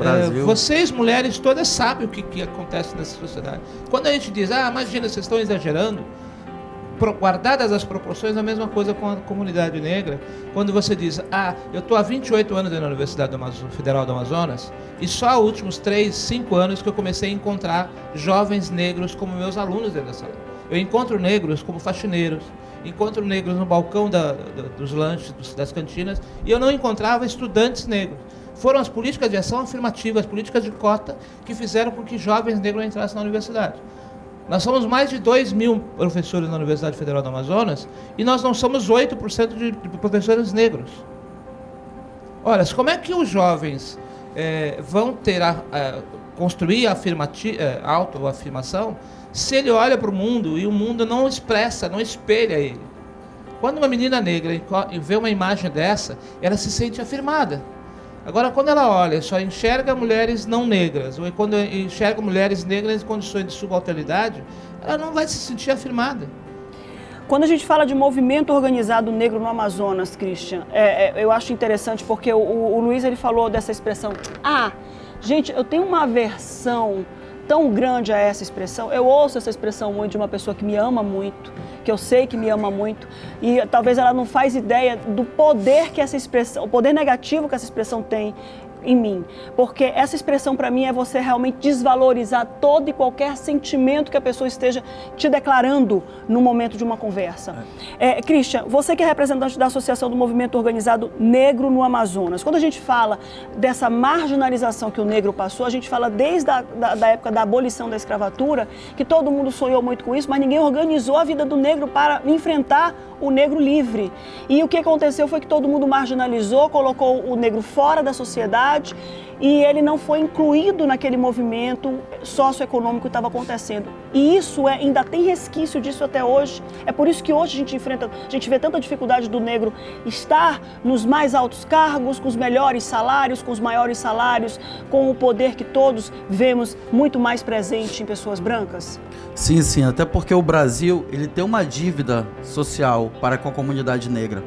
É, vocês, mulheres, todas sabem o que, que acontece nessa sociedade. Quando a gente diz, ah, imagina, vocês estão exagerando, guardadas as proporções, a mesma coisa com a comunidade negra. Quando você diz, ah, eu estou há 28 anos na Universidade do Federal do Amazonas e só há últimos 3, 5 anos que eu comecei a encontrar jovens negros como meus alunos dentro da sala. Eu encontro negros como faxineiros, encontro negros no balcão da- da- dos lanches, dos- das cantinas, e eu não encontrava estudantes negros. Foram as políticas de ação afirmativa, as políticas de cota, que fizeram com que jovens negros entrassem na universidade. Nós somos mais de 2 mil professores na Universidade Federal do Amazonas e nós não somos 8% de, professores negros. Olha, como é que os jovens eh, vão ter a, a- construir a eh, autoafirmação se ele olha para o mundo e o mundo não expressa, não espelha ele? Quando uma menina negra vê uma imagem dessa, ela se sente afirmada. Agora, quando ela olha, só enxerga mulheres não negras, ou quando enxerga mulheres negras em condições de subalternidade, ela não vai se sentir afirmada. Quando a gente fala de movimento organizado negro no Amazonas, Christian, é, é, eu acho interessante porque o, o- Luiz ele falou dessa expressão. Ah, gente, eu tenho uma aversão tão grande a essa expressão. Eu ouço essa expressão muito de uma pessoa que me ama muito, que eu sei que me ama muito, e talvez ela não faz ideia do poder que essa expressão, o poder negativo que essa expressão tem em mim. Porque essa expressão para mim é você realmente desvalorizar todo e qualquer sentimento que a pessoa esteja te declarando no momento de uma conversa. É, Christian, você que é representante da Associação do Movimento Organizado Negro no Amazonas, quando a gente fala dessa marginalização que o negro passou, a gente fala desde a da, da época da abolição da escravatura, que todo mundo sonhou muito com isso, mas ninguém organizou a vida do negro para enfrentar o negro livre. E o que aconteceu foi que todo mundo marginalizou, colocou o negro fora da sociedade e ele não foi incluído naquele movimento socioeconômico que estava acontecendo. E isso é, ainda tem resquício disso até hoje. É por isso que hoje a gente enfrenta, a gente vê tanta dificuldade do negro estar nos mais altos cargos, com os melhores salários, com os maiores salários, com o poder que todos vemos muito mais presente em pessoas brancas. Sim, sim, até porque o Brasil ele tem uma dívida social para com a comunidade negra.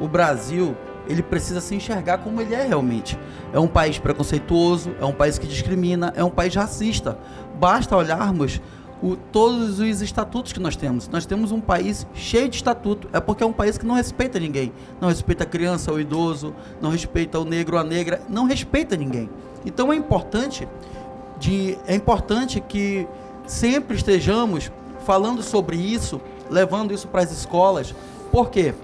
O Brasil ele precisa se enxergar como ele é realmente. É um país preconceituoso, é um país que discrimina, é um país racista. Basta olharmos o- todos os estatutos que nós temos. Nós temos um país cheio de estatuto. É porque é um país que não respeita ninguém. Não respeita a criança, o idoso, não respeita o negro, a negra, não respeita ninguém. Então é importante de é importante que sempre estejamos falando sobre isso, levando isso para as escolas. Por quê?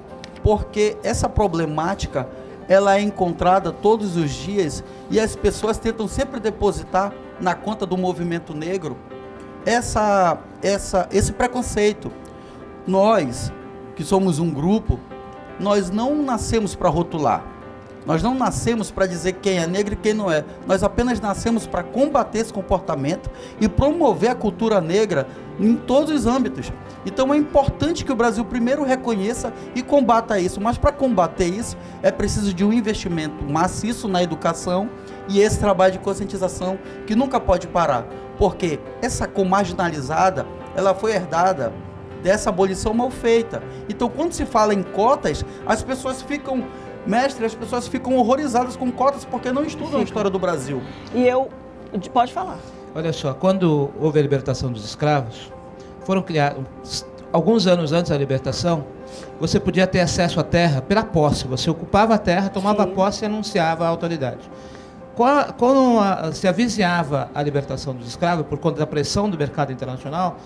Porque essa problemática ela é encontrada todos os dias e as pessoas tentam sempre depositar na conta do movimento negro essa, essa, esse preconceito. Nós, que somos um grupo, nós não nascemos para rotular. Nós não nascemos para dizer quem é negro e quem não é. Nós apenas nascemos para combater esse comportamento e promover a cultura negra em todos os âmbitos. Então é importante que o Brasil primeiro reconheça e combata isso. Mas para combater isso é preciso de um investimento maciço na educação e esse trabalho de conscientização que nunca pode parar. Porque essa cor marginalizada, ela foi herdada dessa abolição mal feita. Então, quando se fala em cotas, as pessoas ficam, mestre, as pessoas ficam horrorizadas com cotas porque não estudam a história do Brasil. E eu. Pode falar. Olha só, quando houve a libertação dos escravos, foram criados. Alguns anos antes da libertação, você podia ter acesso à terra pela posse. Você ocupava a terra, tomava Sim. posse e anunciava a autoridade. Quando se avizinhava a libertação dos escravos, por conta da pressão do mercado internacional,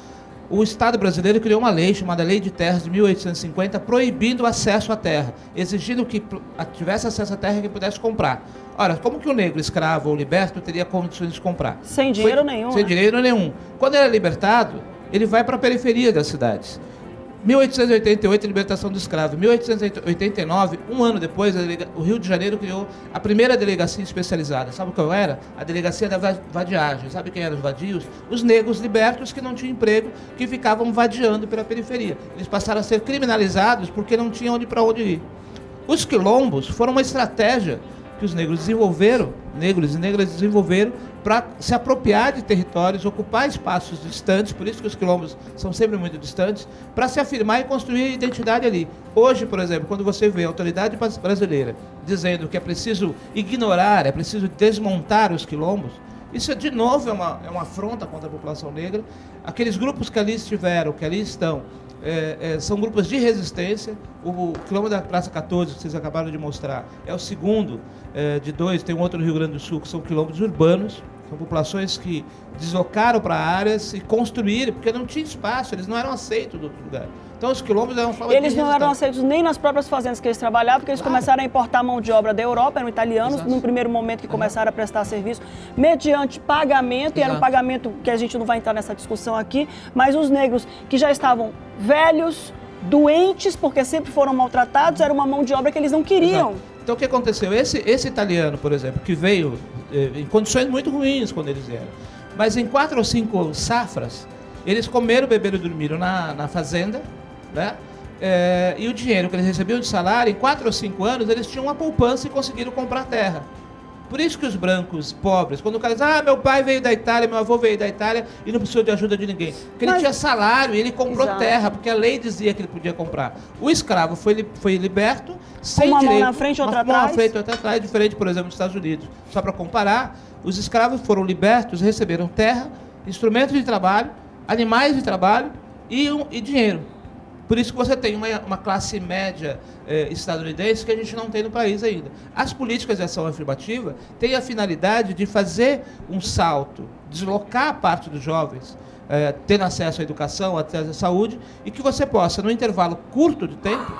o Estado brasileiro criou uma lei chamada Lei de Terras de 1850, proibindo o acesso à terra, exigindo que tivesse acesso à terra que pudesse comprar. Ora, como que o negro escravo ou liberto teria condições de comprar? Sem dinheiro Foi, nenhum. Sem né? dinheiro nenhum. Quando ele é libertado, ele vai para a periferia das cidades. 1888, libertação do escravo. 1889, um ano depois, o Rio de Janeiro criou a primeira delegacia especializada. Sabe qual era? A delegacia da vadiagem. Sabe quem eram os vadios? Os negros libertos que não tinham emprego, que ficavam vadiando pela periferia. Eles passaram a ser criminalizados porque não tinham onde para onde ir. Os quilombos foram uma estratégia que os negros desenvolveram, negros e negras desenvolveram para se apropriar de territórios, ocupar espaços distantes, por isso que os quilombos são sempre muito distantes, para se afirmar e construir identidade ali. Hoje, por exemplo, quando você vê a autoridade brasileira dizendo que é preciso ignorar, é preciso desmontar os quilombos, isso, de novo, é uma, é uma afronta contra a população negra. Aqueles grupos que ali estiveram, que ali estão, é, é, são grupos de resistência. O, quilombo da Praça 14, que vocês acabaram de mostrar, é o segundo é, de dois. Tem um outro no Rio Grande do Sul, que são quilombos urbanos. São populações que deslocaram para áreas e construíram, porque não tinha espaço, eles não eram aceitos do outro lugar. Então os quilombos eram forma Eles não eram aceitos nem nas próprias fazendas que eles trabalhavam, porque eles claro. começaram a importar mão de obra da Europa, eram italianos, Exato. num primeiro momento que começaram a prestar serviço, mediante pagamento, Exato. e era um pagamento que a gente não vai entrar nessa discussão aqui, mas os negros que já estavam velhos, doentes, porque sempre foram maltratados, era uma mão de obra que eles não queriam. Exato. Então o que aconteceu? Esse, esse italiano, por exemplo, que veio eh, em condições muito ruins quando eles vieram, mas em quatro ou cinco safras, eles comeram, beberam e dormiram na, na fazenda, né? É, e o dinheiro que eles recebiam de salário, em quatro ou cinco anos, eles tinham uma poupança e conseguiram comprar terra. Por isso que os brancos pobres, quando o cara diz, ah, meu pai veio da Itália, meu avô veio da Itália e não precisou de ajuda de ninguém. Porque Mas... ele tinha salário e ele comprou Exato. terra, porque a lei dizia que ele podia comprar. O escravo foi, foi liberto sem uma direito. Uma mão na frente, outra atrás. Uma na frente, outra atrás, diferente, por exemplo, dos Estados Unidos. Só para comparar, os escravos foram libertos, receberam terra, instrumentos de trabalho, animais de trabalho e, um, e dinheiro. Por isso que você tem uma, uma classe média eh, estadunidense que a gente não tem no país ainda. As políticas de ação afirmativa têm a finalidade de fazer um salto, deslocar a parte dos jovens, eh, tendo acesso à educação, à saúde, e que você possa, no intervalo curto de tempo,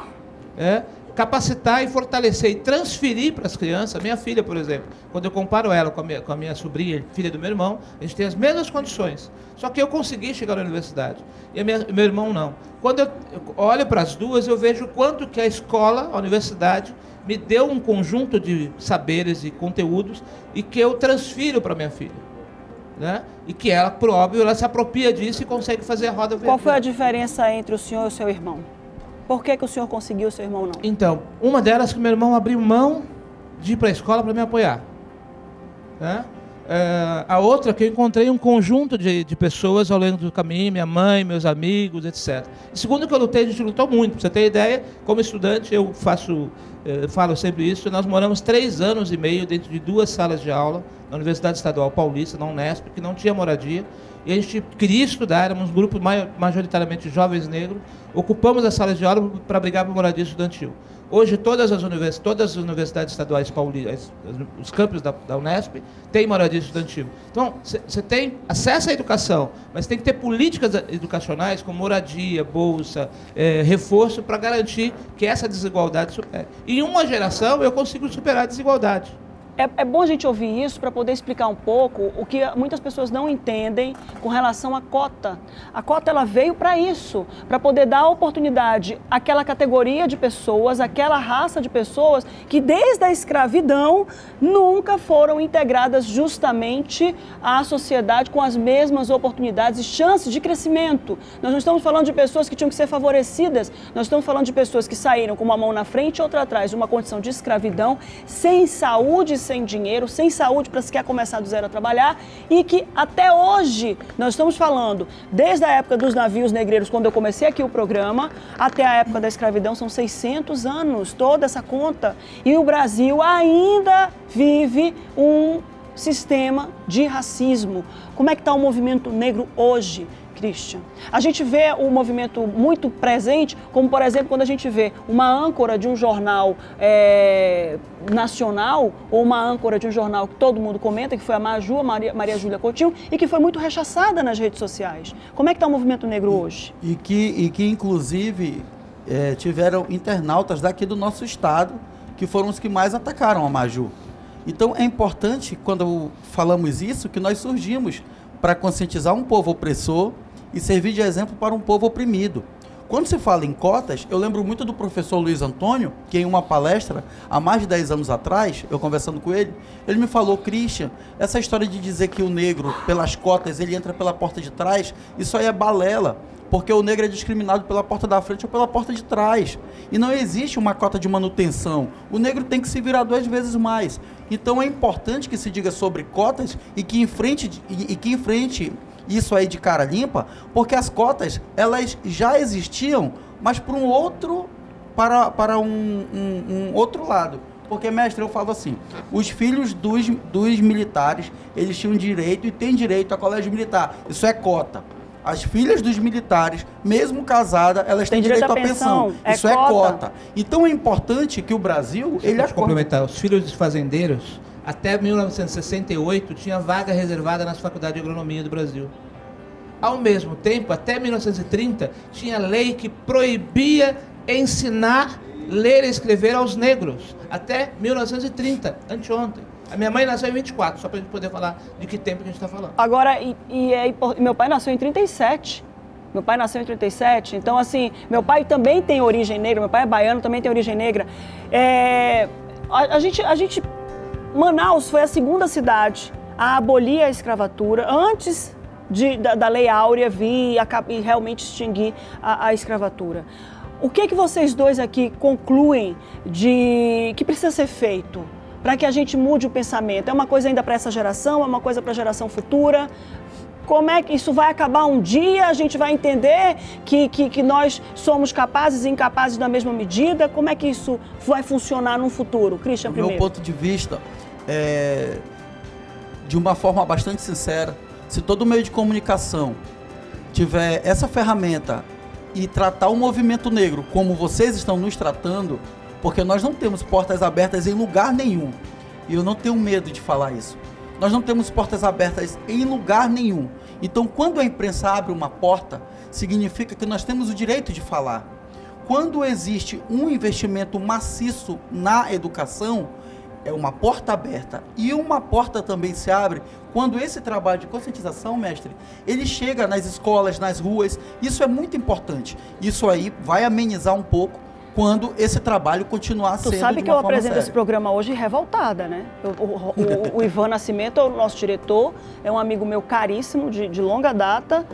eh, capacitar e fortalecer e transferir para as crianças. Minha filha, por exemplo, quando eu comparo ela com a, minha, com a minha sobrinha, filha do meu irmão, a gente tem as mesmas condições. Só que eu consegui chegar na universidade e minha, meu irmão não. Quando eu, olho para as duas, eu vejo quanto que a escola, a universidade, me deu um conjunto de saberes e conteúdos e que eu transfiro para minha filha. Né? E que ela, por óbvio, ela se apropria disso e consegue fazer a roda Qual foi a diferença entre o senhor e o seu irmão? Por que, que o senhor conseguiu, o seu irmão não? Então, uma delas que meu irmão abriu mão de ir para a escola para me apoiar. Né? É, a outra que eu encontrei um conjunto de, de pessoas ao longo do caminho, minha mãe, meus amigos, etc. E segundo que eu lutei, a gente lutou muito. Para você ter ideia, como estudante, eu faço, eu falo sempre isso, nós moramos três anos e meio dentro de duas salas de aula na Universidade Estadual Paulista, na Unesp, que não tinha moradia. E a gente queria estudar, éramos um grupo majoritariamente jovens negros, ocupamos as salas de aula para brigar por moradia estudantil. Hoje, todas as, univers, todas as universidades estaduais paulistas, os campos da, da Unesp, têm moradia estudantil. Então, você tem acesso à educação, mas tem que ter políticas educacionais como moradia, bolsa, é, reforço, para garantir que essa desigualdade supere. Em uma geração, eu consigo superar a desigualdade. É, é, bom a gente ouvir isso para poder explicar um pouco o que muitas pessoas não entendem com relação à cota. A cota ela veio para isso, para poder dar oportunidade àquela categoria de pessoas, àquela raça de pessoas que desde a escravidão nunca foram integradas justamente à sociedade com as mesmas oportunidades e chances de crescimento. Nós não estamos falando de pessoas que tinham que ser favorecidas, nós estamos falando de pessoas que saíram com uma mão na frente e outra atrás, uma condição de escravidão, sem saúde, sem dinheiro, sem saúde para sequer começar do zero a trabalhar e que até hoje nós estamos falando, desde a época dos navios negreiros, quando eu comecei aqui o programa, até a época da escravidão, são 600 anos, toda essa conta. E o Brasil ainda vive um sistema de racismo. Como é que está o movimento negro hoje? Christian. A gente vê o movimento muito presente, como por exemplo quando a gente vê uma âncora de um jornal é, nacional ou uma âncora de um jornal que todo mundo comenta, que foi a Maju, a Maria, Maria Júlia Coutinho, e que foi muito rechaçada nas redes sociais. Como é que está o movimento negro hoje? E que, e que inclusive é, tiveram internautas daqui do nosso estado que foram os que mais atacaram a Maju. Então é importante, quando falamos isso, que nós surgimos para conscientizar um povo opressor e servir de exemplo para um povo oprimido. Quando se fala em cotas, eu lembro muito do professor Luiz Antônio, que em uma palestra, há mais de 10 anos atrás, eu conversando com ele, ele me falou, Christian, essa história de dizer que o negro, pelas cotas, ele entra pela porta de trás, isso aí é balela, porque o negro é discriminado pela porta da frente ou pela porta de trás. E não existe uma cota de manutenção. O negro tem que se virar duas vezes mais. Então é importante que se diga sobre cotas e que enfrente, e, e que enfrente isso aí de cara limpa, porque as cotas elas já existiam, mas para um outro para, para um, um, um outro lado. Porque, mestre, eu falo assim, os filhos dos, dos militares, eles tinham direito e têm direito a colégio militar. Isso é cota. As filhas dos militares, mesmo casadas, elas têm direito, direito à pensão. pensão. É Isso cota. é cota. Então é importante que o Brasil... Você ele pode complementar. Os filhos dos fazendeiros, até 1968, tinha vaga reservada nas faculdades de agronomia do Brasil. Ao mesmo tempo, até 1930, tinha lei que proibia ensinar ler e escrever aos negros. Até 1930, anteontem. A minha mãe nasceu em 24, só para a gente poder falar de que tempo que a gente está falando. Agora, e, e, é, meu pai nasceu em 37. Meu pai nasceu em 37, então assim, meu pai também tem origem negra, meu pai é baiano, também tem origem negra. É, a, a, gente, a gente, Manaus foi a segunda cidade a abolir a escravatura antes de, da, da, Lei Áurea vir e, e realmente extinguir a, a escravatura. O que, é que vocês dois aqui concluem de que precisa ser feito para que a gente mude o pensamento? É uma coisa ainda para essa geração? É uma coisa para a geração futura? Como é que isso vai acabar um dia? A gente vai entender que, que, que, nós somos capazes e incapazes na mesma medida? Como é que isso vai funcionar no futuro? Christian, Do primeiro. meu ponto de vista, é, de uma forma bastante sincera, se todo meio de comunicação tiver essa ferramenta e tratar o movimento negro como vocês estão nos tratando, porque nós não temos portas abertas em lugar nenhum. E eu não tenho medo de falar isso. Nós não temos portas abertas em lugar nenhum. Então, quando a imprensa abre uma porta, significa que nós temos o direito de falar. Quando existe um investimento maciço na educação, é uma porta aberta. E uma porta também se abre quando esse trabalho de conscientização, mestre, ele chega nas escolas, nas ruas. Isso é muito importante. Isso aí vai amenizar um pouco quando esse trabalho continuar tu sendo Tu sabe que eu apresento séria. esse programa hoje revoltada, né? o, o, o, Ivan Nascimento é o nosso diretor, é um amigo meu caríssimo, de, de longa data,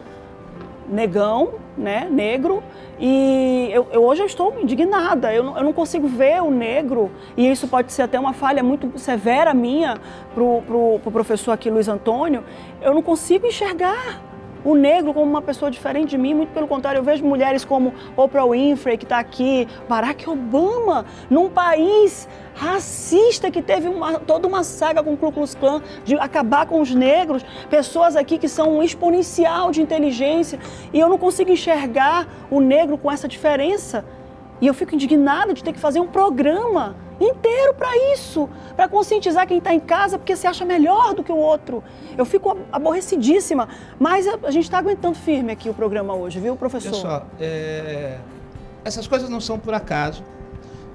negão, né, negro, e eu, eu, hoje eu estou indignada, eu não, eu não consigo ver o negro, e isso pode ser até uma falha muito severa minha para o pro, pro professor aqui, Luiz Antônio, eu não consigo enxergar o negro como uma pessoa diferente de mim, muito pelo contrário, eu vejo mulheres como Oprah Winfrey, que está aqui, Barack Obama, num país racista que teve uma, toda uma saga com o Ku Klux Klan de acabar com os negros, pessoas aqui que são um exponencial de inteligência, e eu não consigo enxergar o negro com essa diferença. E eu fico indignada de ter que fazer um programa inteiro para isso, para conscientizar quem está em casa porque se acha melhor do que o outro. Eu fico aborrecidíssima, mas a, gente está aguentando firme aqui o programa hoje, viu, professor? Olha só, é... essas coisas não são por acaso.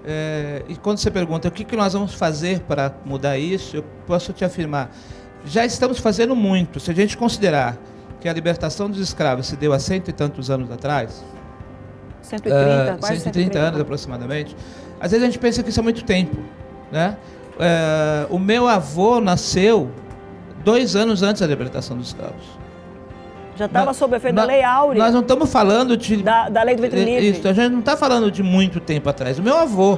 É, e quando você pergunta o que, que nós vamos fazer para mudar isso, eu posso te afirmar, já estamos fazendo muito. Se a gente considerar que a libertação dos escravos se deu há cento e tantos anos atrás, 130, uh, quase 130 anos aproximadamente, às vezes a gente pensa que isso é muito tempo. Né? Uh, o meu avô nasceu dois anos antes da libertação dos escravos. Já estava sob efeito da Lei Áurea. Nós não estamos falando de. Da, da Lei do Ventre Livre. Isso, a gente não está falando de muito tempo atrás. O meu avô.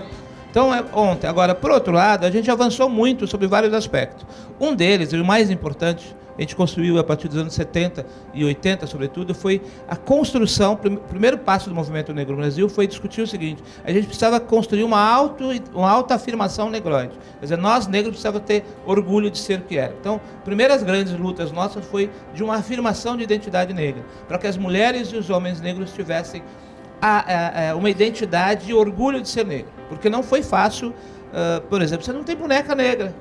Então, é ontem. Agora, por outro lado, a gente avançou muito sobre vários aspectos. Um deles, e o mais importante, a gente construiu a partir dos anos 70 e 80, sobretudo, foi a construção. O primeiro passo do movimento negro no Brasil foi discutir o seguinte: a gente precisava construir uma, auto, uma alta afirmação negroide. Quer dizer, nós negros precisávamos ter orgulho de ser o que era. Então, primeiras grandes lutas nossas foi de uma afirmação de identidade negra, para que as mulheres e os homens negros tivessem a, a, a, uma identidade e orgulho de ser negro. Porque não foi fácil, uh, por exemplo, você não tem boneca negra.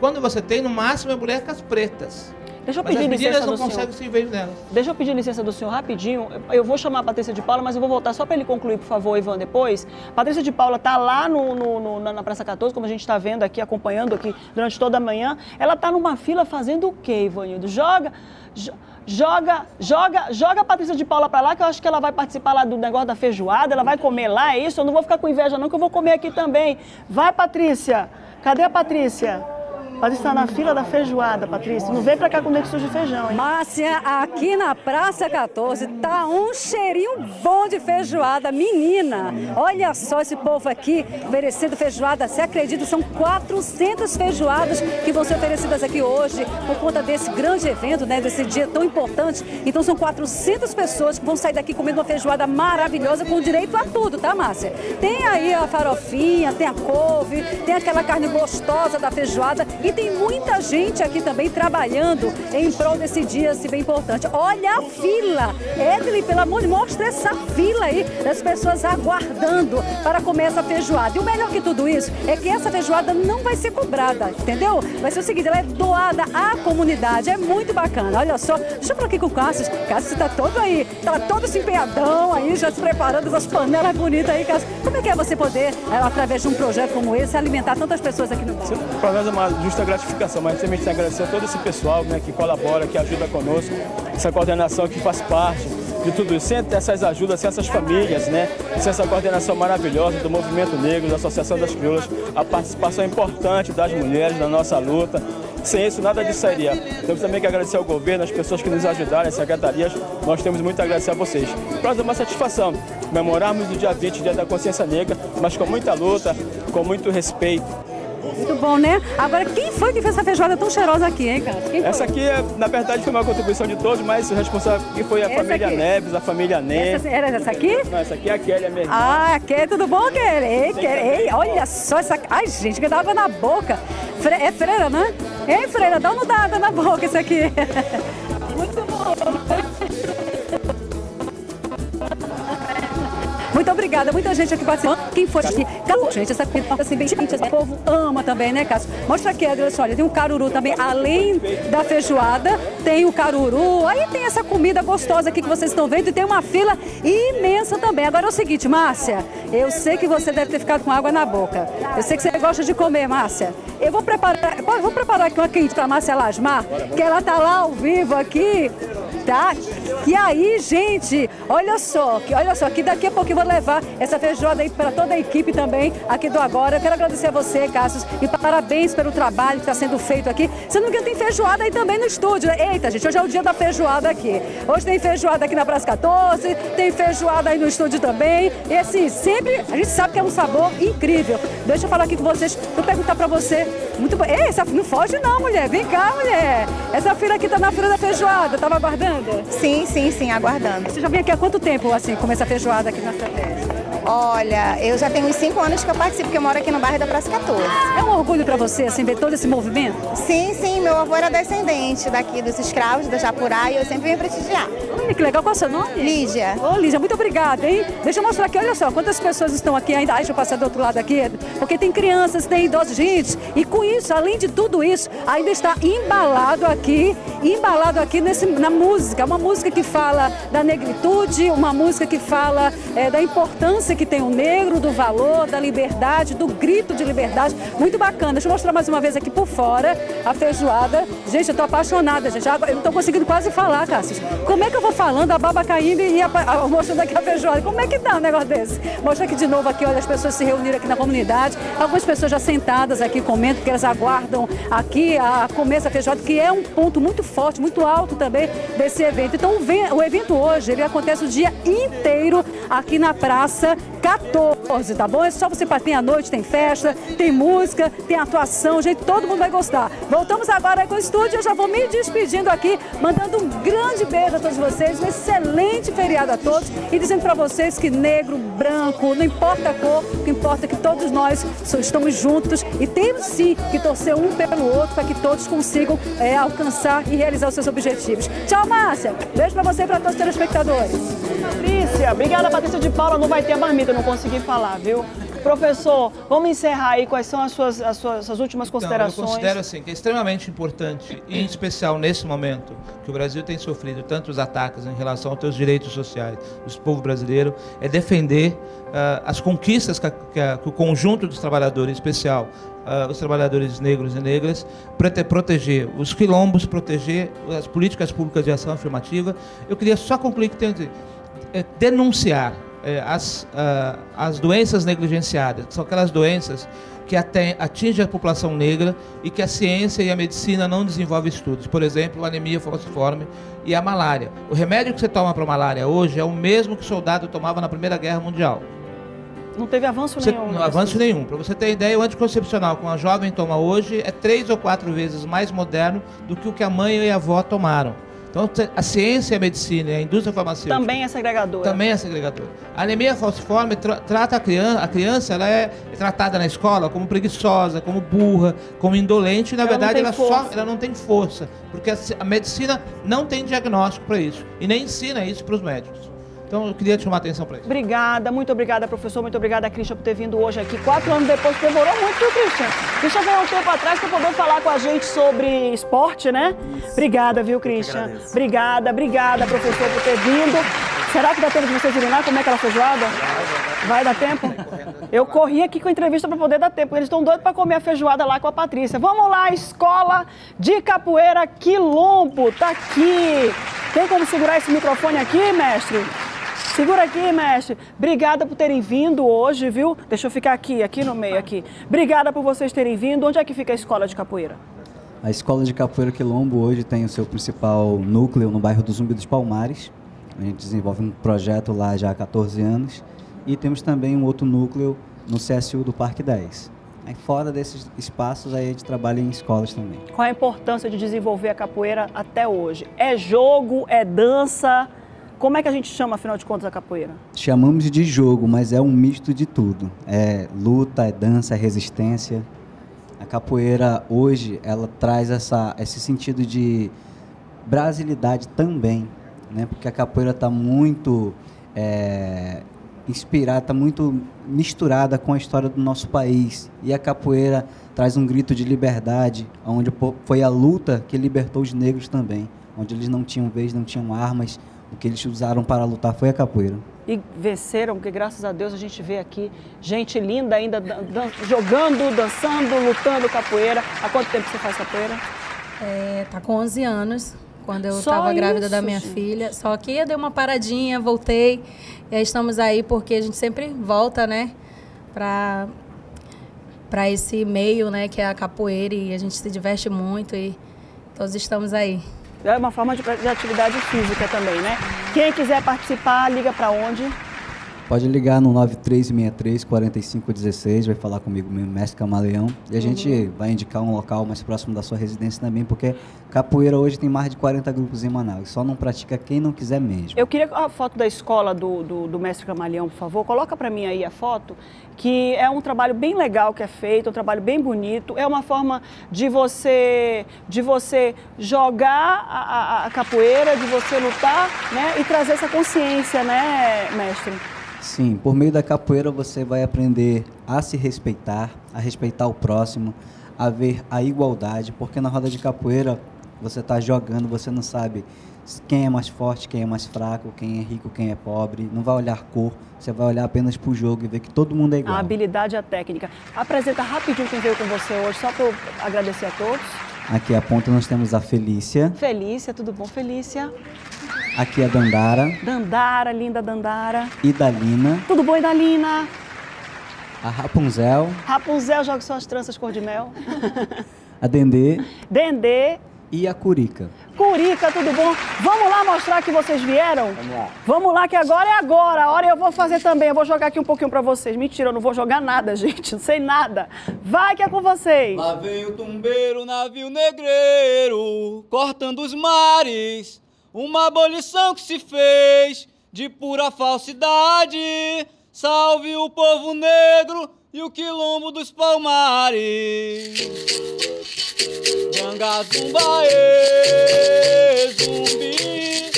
Quando você tem, no máximo, é bonecas pretas. Deixa eu Mas pedir licença não do senhor. conseguem se ver. Deixa eu pedir licença do senhor rapidinho. Eu vou chamar a Patrícia de Paula, mas eu vou voltar só para ele concluir, por favor, Ivan, depois. Patrícia de Paula está lá no, no- no- na na Praça 14, como a gente está vendo aqui, acompanhando aqui durante toda a manhã. Ela está numa fila fazendo o quê, Ivanildo? Joga. jo- Joga, joga, joga a Patrícia de Paula para lá, que eu acho que ela vai participar lá do negócio da feijoada, ela vai comer lá, é isso? Eu não vou ficar com inveja, não, que eu vou comer aqui também. Vai, Patrícia! Cadê a Patrícia? Patrícia está na fila da feijoada, Patrícia. Não vem para cá com dente sujo de feijão, hein? Márcia, aqui na Praça 14 tá um cheirinho bom de feijoada, menina. Olha só esse povo aqui oferecendo feijoada. Você acredita? São 400 feijoadas que vão ser oferecidas aqui hoje por conta desse grande evento, né? Desse dia tão importante. Então são 400 pessoas que vão sair daqui comendo uma feijoada maravilhosa com direito a tudo, tá, Márcia? Tem aí a farofinha, tem a couve, tem aquela carne gostosa da feijoada e tem muita gente aqui também trabalhando em prol desse dia assim, bem importante. Olha a fila! Edley, pelo amor de Deus, mostra essa fila aí das pessoas aguardando para comer essa feijoada. E o melhor que tudo isso é que essa feijoada não vai ser cobrada, entendeu? Vai ser o seguinte, ela é doada à comunidade. É muito bacana. Olha só, deixa eu falar aqui com o Cássio. Cássio tá todo aí, tá todo se empenhadão aí, já se preparando as panelas bonitas aí, Cássio. Como é que é você poder, eh, através de um projeto como esse, alimentar tantas pessoas aqui no Brasil? Para nós é uma justa gratificação, mas também agradecer a todo esse pessoal né, que colabora, que ajuda conosco, essa coordenação que faz parte de tudo isso. Sem essas ajudas, sem essas famílias, né, sem essa coordenação maravilhosa do Movimento Negro, da Associação das Crioulas, a participação importante das mulheres na nossa luta. Sem isso, nada disso sairia. Temos também que agradecer ao governo, as pessoas que nos ajudaram, as secretarias. Nós temos muito a agradecer a vocês. Para uma satisfação comemorarmos o dia 20, Dia da Consciência Negra, mas com muita luta, com muito respeito. Muito bom, né? Agora, quem foi que fez essa feijoada tão cheirosa aqui, hein, foi? Essa aqui, é, na verdade, foi uma contribuição de todos, mas o responsável aqui foi a Essa família aqui? Neves, a família Neves. Essa, era essa aqui? Não, essa aqui é a Kelly, a minha irmã. Ah, Kelly, tudo bom, Kelly? Ei, Kelly, ei, olha só essa... Ai, gente, que dá água na boca. Fre... É freira, né? Ei, freira, dá ou não dá água na boca isso aqui? (laughs) Muito bom. Muito obrigada, muita gente aqui participando. Quem foi aqui? Cássio, gente, essa comida assim, bem simples. O povo ama também, né, Cássio? Mostra aqui, Adriano, olha, tem um caruru também, além da feijoada, tem o caruru. Aí tem essa comida gostosa aqui que vocês estão vendo e tem uma fila imensa também. Agora é o seguinte, Márcia, eu sei que você deve ter ficado com água na boca. Eu sei que você gosta de comer, Márcia. Eu vou preparar, vou preparar aqui uma quente pra Márcia Lasmar, que ela tá lá ao vivo aqui tá? E aí, gente, olha só, que olha só, que daqui a pouco eu vou levar essa feijoada aí para toda a equipe também aqui do Agora. Eu quero agradecer a você, Cassius, e parabéns pelo trabalho que está sendo feito aqui. Se não tem feijoada aí também no estúdio. Eita, gente, hoje é o dia da feijoada aqui. Hoje tem feijoada aqui na Praça 14, tem feijoada aí no estúdio também. E assim, sempre, a gente sabe que é um sabor incrível. Deixa eu falar aqui com vocês, vou perguntar para você. Muito bom. Ei, essa, não foge não, mulher. Vem cá, mulher. Essa fila aqui tá na fila da feijoada. Tava aguardando? Sim, sim, sim, aguardando. Você já vem aqui há quanto tempo, assim, comer essa feijoada aqui na estratégia? Olha, eu já tenho uns 5 anos que eu participo, porque eu moro aqui no bairro da Praça 14. É um orgulho para você, assim, ver todo esse movimento? Sim, sim, meu avô era descendente daqui dos escravos, da Japurá, e eu sempre venho prestigiar. Olha que legal, qual é o seu nome? Lígia. Ô, Lígia, muito obrigada, hein? Deixa eu mostrar aqui, olha só, quantas pessoas estão aqui ainda. Ai, deixa eu passar do outro lado aqui, porque tem crianças, tem idosos, gente. E com isso, além de tudo isso, ainda está embalado aqui, embalado aqui nesse, na música. Uma música que fala da negritude, uma música que fala é, da importância você que tem o negro do valor, da liberdade, do grito de liberdade. Muito bacana. Deixa eu mostrar mais uma vez aqui por fora a feijoada. Gente, eu tô apaixonada, gente. Eu não tô conseguindo quase falar, Cássio. Como é que eu vou falando a baba caindo e a, a, mostrando aqui a feijoada? Como é que dá um negócio desse? Mostra aqui de novo aqui, olha, as pessoas se reuniram aqui na comunidade. Algumas pessoas já sentadas aqui comentam que elas aguardam aqui a comer essa feijoada, que é um ponto muito forte, muito alto também desse evento. Então o evento hoje, ele acontece o dia inteiro aqui na Praça 14, tá bom? É só você partir à noite, tem festa, tem música, tem atuação, gente, todo mundo vai gostar. Voltamos agora com o estúdio, eu já vou me despedindo aqui, mandando um grande beijo a todos vocês, um excelente feriado a todos e dizendo para vocês que negro, branco, não importa a cor, o que importa é que todos nós estamos juntos e temos sim que torcer um pelo outro para que todos consigam é, alcançar e realizar os seus objetivos. Tchau, Márcia. Beijo para você e para todos os telespectadores. Patrícia, obrigada, Patrícia de Paula. Não vai ter a marmita, não consegui falar, viu? Professor, vamos encerrar aí. Quais são as suas, as suas as últimas considerações? Então, eu considero assim que é extremamente importante, em especial nesse momento que o Brasil tem sofrido tantos ataques em relação aos seus direitos sociais do povo brasileiro, é defender uh, as conquistas que, a, que, a, que, o conjunto dos trabalhadores, em especial uh, os trabalhadores negros e negras, prote proteger os quilombos, proteger as políticas públicas de ação afirmativa. Eu queria só concluir que tem que é, denunciar as, uh, as doenças negligenciadas, que são aquelas doenças que atingem a população negra e que a ciência e a medicina não desenvolvem estudos. Por exemplo, a anemia falciforme e a malária. O remédio que você toma para a malária hoje é o mesmo que o soldado tomava na Primeira Guerra Mundial. Não teve avanço você, nenhum. Não, avanço nenhum. Para você ter ideia, o anticoncepcional que uma jovem toma hoje é três ou quatro vezes mais moderno do que o que a mãe e a avó tomaram. Então, a ciência e a medicina e a indústria farmacêutica... Também é segregadora. Também é segregadora. A anemia falciforme tra trata a criança, a criança ela é tratada na escola como preguiçosa, como burra, como indolente, e na ela verdade ela, só, ela não tem força, porque a, a medicina não tem diagnóstico para isso, e nem ensina isso para os médicos. Então eu queria te chamar a atenção para isso. Obrigada, muito obrigada, professor. Muito obrigada, Cristian, por ter vindo hoje aqui. Quatro anos depois, demorou muito, viu, Cristian? Cristian veio um tempo atrás para poder falar com a gente sobre esporte, né? Isso. Obrigada, viu, Cristian? Obrigada, obrigada, professor, por ter vindo. Será que dá tempo de vocês lá? Como é que ela feijoada? Vai dar tempo? Eu corri aqui com a entrevista para poder dar tempo. Eles estão doidos para comer a feijoada lá com a Patrícia. Vamos lá, Escola de Capoeira Quilombo. Tá aqui. Tem como segurar esse microfone aqui, mestre? Segura aqui, mestre. Obrigada por terem vindo hoje, viu? Deixa eu ficar aqui, aqui no meio, aqui. Obrigada por vocês terem vindo. Onde é que fica a escola de capoeira? A escola de capoeira Quilombo hoje tem o seu principal núcleo no bairro do Zumbi dos Palmares. A gente desenvolve um projeto lá já há 14 anos. E temos também um outro núcleo no CSU do Parque 10. Aí fora desses espaços, aí a gente trabalha em escolas também. Qual a importância de desenvolver a capoeira até hoje? É jogo, é dança, como é que a gente chama, afinal de contas, a capoeira? Chamamos de jogo, mas é um misto de tudo. É luta, é dança, é resistência. A capoeira hoje ela traz essa, esse sentido de brasilidade também, né? Porque a capoeira está muito é, inspirada, está muito misturada com a história do nosso país. E a capoeira traz um grito de liberdade, onde foi a luta que libertou os negros também, onde eles não tinham vez, não tinham armas, o que eles usaram para lutar foi a capoeira. E venceram, porque graças a Deus a gente vê aqui gente linda ainda dan jogando, dançando, lutando capoeira. Há quanto tempo você faz capoeira? É, tá com 11 anos, quando eu estava grávida da minha gente. filha. Só que eu dei uma paradinha, voltei. E aí estamos aí porque a gente sempre volta, né, para para esse meio, né, que é a capoeira e a gente se diverte muito e todos estamos aí. É uma forma de, de atividade física também, né? Quem quiser participar, liga para onde? Pode ligar no 9363 4516, vai falar comigo mesmo, Mestre Camaleão. E a uhum. gente vai indicar um local mais próximo da sua residência também, porque capoeira hoje tem mais de 40 grupos em Manaus. Só não pratica quem não quiser mesmo. Eu queria a foto da escola do, do, do Mestre Camaleão, por favor. Coloca para mim aí a foto, que é um trabalho bem legal que é feito, um trabalho bem bonito. É uma forma de você, de você jogar a, a, a capoeira, de você lutar né, e trazer essa consciência, né, mestre? Sim, por meio da capoeira você vai aprender a se respeitar, a respeitar o próximo, a ver a igualdade, porque na roda de capoeira você está jogando, você não sabe quem é mais forte, quem é mais fraco, quem é rico, quem é pobre. Não vai olhar cor, você vai olhar apenas para o jogo e ver que todo mundo é igual. A habilidade e a técnica. Apresenta rapidinho quem veio com você hoje, só para eu agradecer a todos. Aqui à ponta nós temos a Felícia. Felícia, tudo bom, Felícia? Aqui a Dandara. Dandara, linda Dandara. Idalina. Tudo bom, Idalina? A Rapunzel. Rapunzel joga suas tranças cor de mel. a Dendê. Dendê. E a Curica. Curica, tudo bom? Vamos lá mostrar que vocês vieram? Vamos lá. Vamos lá, que agora é agora. A hora eu vou fazer também. Eu vou jogar aqui um pouquinho pra vocês. Mentira, eu não vou jogar nada, (laughs) gente. Não sei nada. Vai que é com vocês. Lá vem o tumbeiro, navio negreiro, cortando os mares. Uma abolição que se fez de pura falsidade. Salve o povo negro e o quilombo dos palmares. Ganga zumba e zumbi,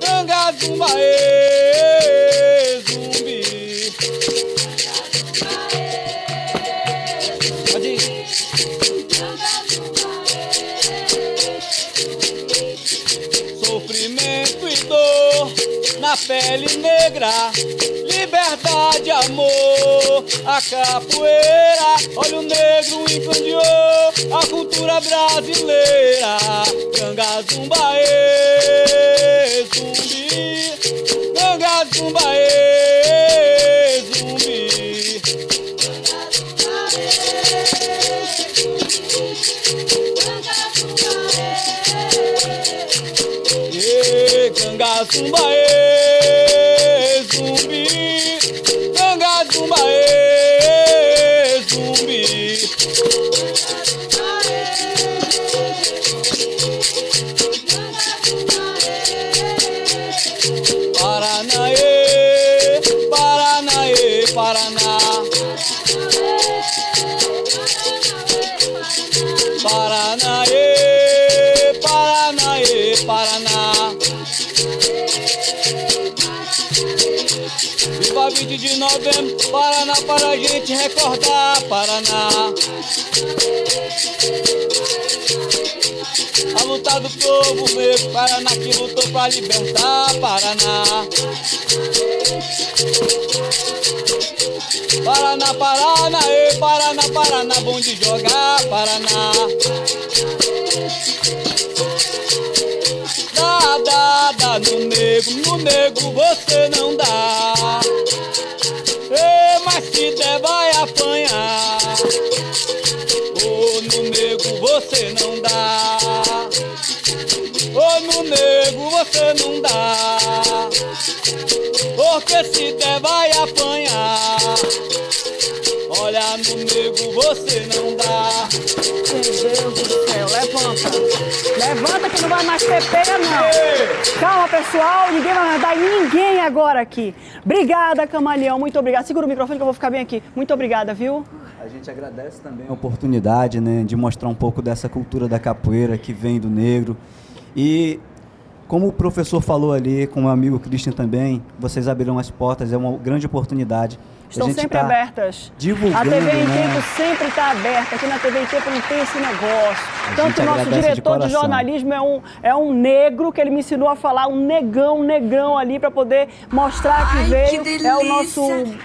ganga zumba e zumbi. Pode. Sofrimento e dor na pele negra liberdade, amor, a capoeira, olha o negro incendiou a cultura brasileira. Ganga zumba e zumbi, ganga zumba e zumbi. Ganga zumba e zumbi. Ganga zumba e zumbi. Novembro, Paraná para a gente recordar, Paraná. A luta do povo negro, Paraná que lutou pra libertar, Paraná. Paraná, Paraná, e Paraná, Paraná, bom de jogar, Paraná. Dá, dá, dá no negro, no negro você não dá. Se der vai apanhar. Ô, no negro você não dá. Ô, no negro você não dá. Porque se der vai apanhar. Olha, no negro você não dá. Meu Deus do céu, levanta. Levanta que não vai mais ter pena, não. Calma, pessoal, ninguém vai mais dar em ninguém agora aqui. Obrigada, Camaleão, muito obrigada. Segura o microfone que eu vou ficar bem aqui. Muito obrigada, viu? A gente agradece também a oportunidade né, de mostrar um pouco dessa cultura da capoeira que vem do negro. E como o professor falou ali, com o amigo Christian também, vocês abrirão as portas, é uma grande oportunidade. Estão a gente sempre tá abertas. Divulgando, a TV em né? Tempo sempre está aberta. Aqui na TV em Tempo não tem esse negócio. A Tanto gente o nosso de diretor de, coração. jornalismo é um, é um negro que ele me ensinou a falar, um negão, um negrão ali para poder mostrar que Ai, veio. que é o nosso,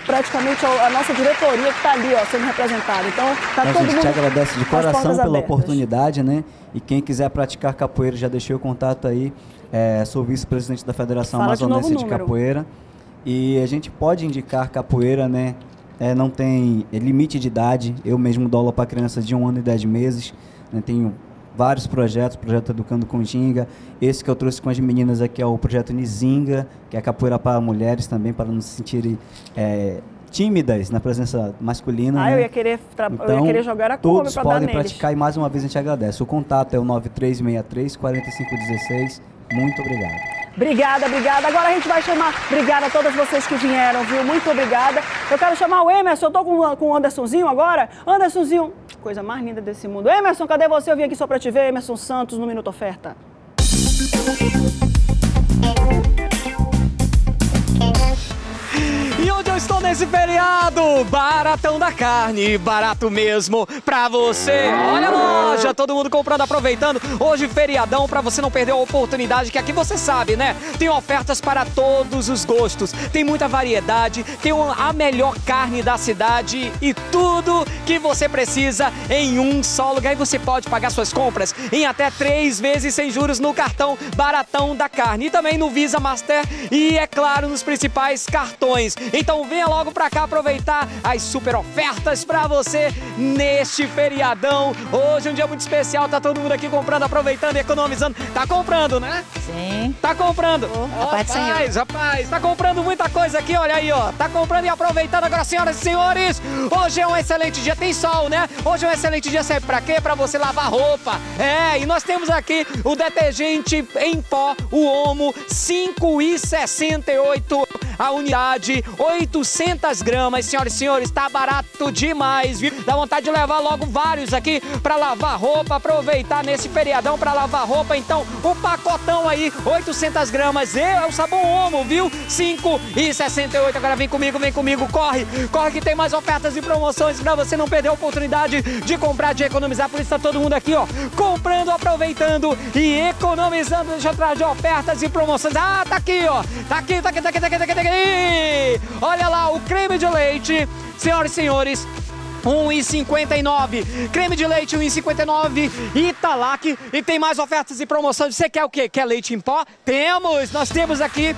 praticamente a nossa diretoria que está ali, ó, sendo representada. Então, tá a todo gente mundo te agradece de coração pela abertas. oportunidade, né? E quem quiser praticar capoeira, já deixei o contato aí. É, sou vice-presidente da Federação Fala de Amazonense novo de, número. Capoeira. E a gente pode indicar capoeira, né? É, não tem é, limite de idade. Eu mesmo dou aula para crianças de um ano e dez meses. né? Tenho vários projetos, projeto Educando com Ginga. Esse que eu trouxe com as meninas aqui é o projeto Nizinga, que é capoeira para mulheres também, para não se sentirem é, tímidas na presença masculina. Ah, né? eu ia querer, tra- eu ia Então, querer jogar homem todos podem praticar e mais uma vez a gente agradece. O contato é o 9363 4516. Muito obrigado. Obrigada, obrigada. Agora a gente vai chamar. Obrigada a todas vocês que vieram, viu? Muito obrigada. Eu quero chamar o Emerson. Eu tô com, com o Andersonzinho agora. Andersonzinho, coisa mais linda desse mundo. Emerson, cadê você? Eu vim aqui só pra te ver. Emerson Santos no Minuto Oferta. Onde eu estou nesse feriado? Baratão da Carne, barato mesmo pra você. Olha a loja, todo mundo comprando, aproveitando. Hoje feriadão pra você não perder a oportunidade que aqui você sabe, né? Tem ofertas para todos os gostos. Tem muita variedade, tem a melhor carne da cidade e tudo que você precisa em um só lugar. E você pode pagar suas compras em até três vezes sem juros no cartão Baratão da Carne e também no Visa Master e é claro nos principais cartões. Então venha logo pra cá aproveitar as super ofertas pra você neste feriadão. Hoje é um dia muito especial, tá todo mundo aqui comprando, aproveitando economizando. Tá comprando, né? Sim. Tá comprando? a paz do Senhor. Rapaz, rapaz, tá comprando muita coisa aqui, olha aí, ó. Tá comprando e aproveitando agora, senhoras e senhores. Hoje é um excelente dia, tem sol, né? Hoje é um excelente dia, sabe pra quê? Pra você lavar roupa. É, e nós temos aqui o detergente em pó, o Omo, 5,68 a unidade, 800 gramas. Senhoras e senhores, tá barato demais, viu? Dá vontade de levar logo vários aqui pra lavar roupa, aproveitar nesse feriadão pra lavar roupa. Então, o pacotão aí, 800 gramas, é o sabão Omo, viu? 5,68. Agora vem comigo, vem comigo, corre, corre que tem mais ofertas e promoções pra você não perder a oportunidade de comprar, de economizar. Por isso tá todo mundo aqui, ó, comprando, aproveitando e economizando. Deixa eu trazer ofertas e promoções. Ah, tá aqui, ó, tá aqui, tá aqui, tá aqui, tá aqui, tá aqui, tá aqui. Olha lá, o creme de leite, senhoras e senhores, 1,59. Creme de leite 1,59. Italac. E tem mais ofertas e promoções. Você quer o quê? Quer leite em pó? Temos! Nós temos aqui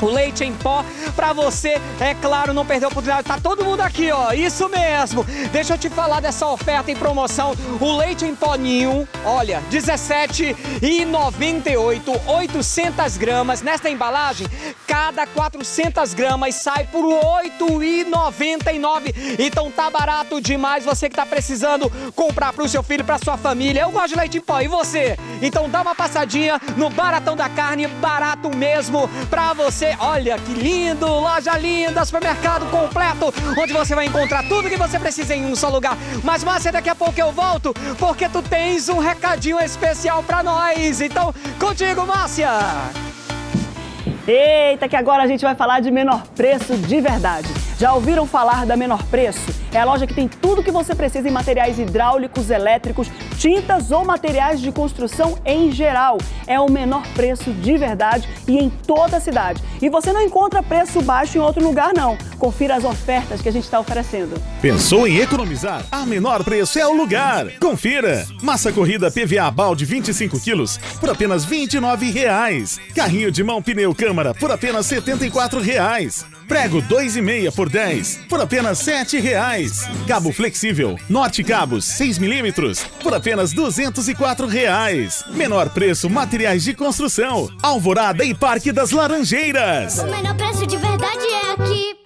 o leite em pó para você, é claro, não perder a oportunidade. Tá todo mundo aqui, ó. Isso mesmo. Deixa eu te falar dessa oferta em promoção. O leite em pó ninho, olha, 17,98, 800 gramas. Nesta embalagem, cada 400 gramas sai por 8,99. Então tá barato demais. Você que tá precisando comprar pro seu filho, pra sua família. Eu gosto de leite em pó. E você? Então dá uma passadinha no Baratão da Carne, barato mesmo pra você. Olha que lindo, loja linda, supermercado completo, onde você vai encontrar tudo que você precisa em um só lugar. Mas Márcia, daqui a pouco eu volto, porque tu tens um recadinho especial pra nós. Então, contigo, Márcia! Eita, que agora a gente vai falar de menor preço de verdade. Já ouviram falar da Menor Preço? É a loja que tem tudo que você precisa em materiais hidráulicos, elétricos, tintas ou materiais de construção em geral. É o menor preço de verdade e em toda a cidade. E você não encontra preço baixo em outro lugar, não. Confira as ofertas que a gente está oferecendo. Pensou em economizar? A menor preço é o lugar. Confira. Massa corrida PVA balde 25 quilos por apenas 29 reais. Carrinho de mão pneu câmara por apenas 74 reais. Prego 2,5 por 10 por apenas 7 reais. Cabo flexível Norte Cabos 6 milímetros por apenas 204 reais. Menor preço materiais de construção. Alvorada e Parque das Laranjeiras. O menor preço de verdade é aqui.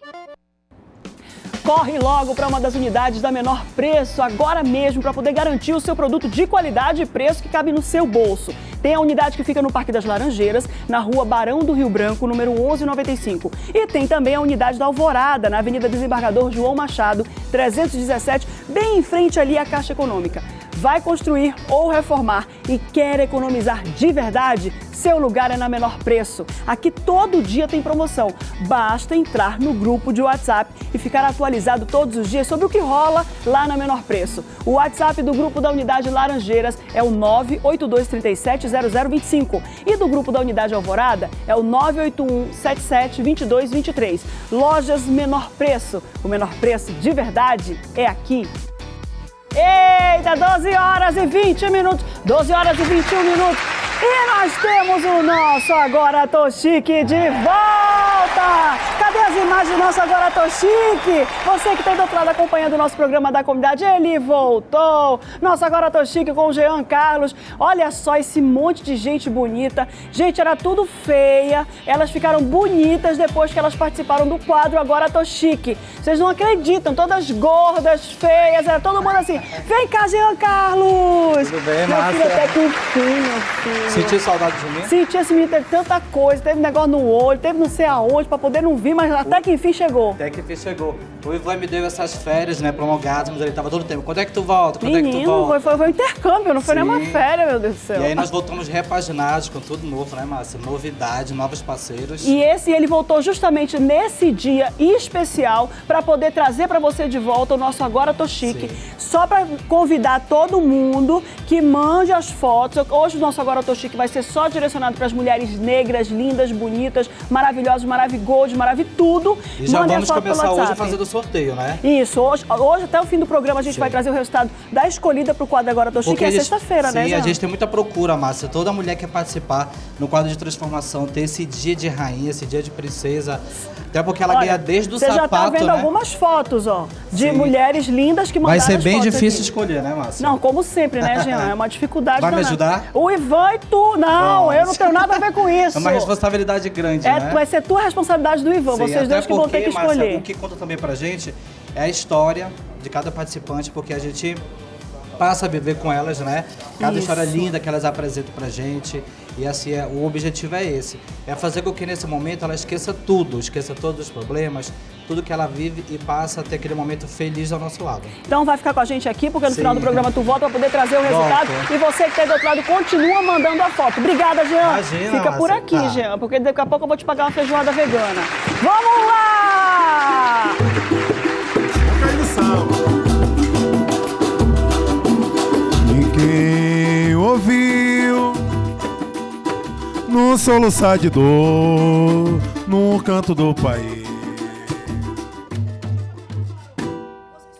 Corre logo para uma das unidades da menor preço agora mesmo para poder garantir o seu produto de qualidade e preço que cabe no seu bolso. Tem a unidade que fica no Parque das Laranjeiras, na rua Barão do Rio Branco, número 1195. E tem também a unidade da Alvorada, na Avenida Desembargador João Machado, 317, bem em frente ali à Caixa Econômica. Vai construir ou reformar e quer economizar de verdade? Seu lugar é na menor preço. Aqui todo dia tem promoção. Basta entrar no grupo de WhatsApp e ficar atualizado todos os dias sobre o que rola lá na menor preço. O WhatsApp do grupo da unidade Laranjeiras é o 982370025 e do grupo da unidade Alvorada é o 981772223. Lojas Menor Preço. O menor preço de verdade é aqui. Eita, 12 horas e 20 minutos. 12 horas e 21 minutos. E nós temos o nosso Agora Tô Chique de volta! Cadê as imagens do nosso Agora Tô Chique? Você que está do outro lado acompanhando o nosso programa da comunidade, ele voltou! Nosso Agora Tô Chique com o Jean Carlos. Olha só esse monte de gente bonita. Gente, era tudo feia. Elas ficaram bonitas depois que elas participaram do quadro Agora Tô Chique. Vocês não acreditam, todas gordas, feias, era todo mundo assim. Vem cá, Jean Carlos! Tudo bem, Meu filho Márcia? até que enfim, meu filho. Sentiu saudade de mim? Senti esse menino, teve tanta coisa, teve negócio no olho, teve não sei aonde pra poder não vir, mas até que enfim chegou. Até que enfim chegou. O Ivan me deu essas férias, né, prolongadas, mas ele tava todo tempo. Quando é que tu volta? Quando é que tu Menino, volta? foi, foi, um intercâmbio, não foi Sim. nenhuma férias, meu Deus do céu. E aí nós voltamos repaginados com tudo novo, né, Márcia? Novidade, novos parceiros. E esse ele voltou justamente nesse dia especial para poder trazer para você de volta o nosso Agora Tô Chique. Só para convidar todo mundo que mande as fotos. Hoje o nosso Agora Tô Chique vai ser só direcionado para as mulheres negras, lindas, bonitas, maravilhosas, maravigold, maravilhoso, E já Mandem vamos começar hoje a WhatsApp. fazer do sorteio, né? Isso, hoje, hoje até o fim do programa a gente vai trazer o resultado da escolhida pro quadro Agora Tô Chique, Porque é sexta-feira, né, Sim, a gente tem muita procura, Márcia. Toda mulher quer participar no quadro de transformação, ter esse dia de rainha, esse dia de princesa. Até porque ela Olha, ganha desde o Você sapato, já tá vendo né? algumas fotos, ó, de Sim. mulheres lindas que mandaram Vai ser bem difícil aqui. escolher, né, Márcia? Não, como sempre, né, Jean? (laughs) É uma dificuldade Vai me ajudar? O Ivan e tu. Não, Bom, eu não tenho nada a ver com isso. (laughs) É uma responsabilidade grande, É, né? Vai ser tua responsabilidade do Ivan, Sim, vocês dois que vão ter que Márcia, escolher. o que conta também pra gente é a história de cada participante, porque a gente passa a viver com elas, né? Cada Isso. história linda que elas apresentam pra gente. E assim, é, o objetivo é esse. É fazer com que nesse momento ela esqueça tudo, esqueça todos os problemas, tudo que ela vive e passa a ter aquele momento feliz ao nosso lado. Então vai ficar com a gente aqui, porque no Sim. final do programa tu volta pra poder trazer o resultado. Volto. E você que tá aí do outro lado, continua mandando a foto. Obrigada, Jean. Imagina, Fica por aqui, Tá. Jean, porque daqui a pouco eu vou te pagar uma feijoada vegana. Vamos lá! Ninguém ouviu no soluçar de dor no canto do país.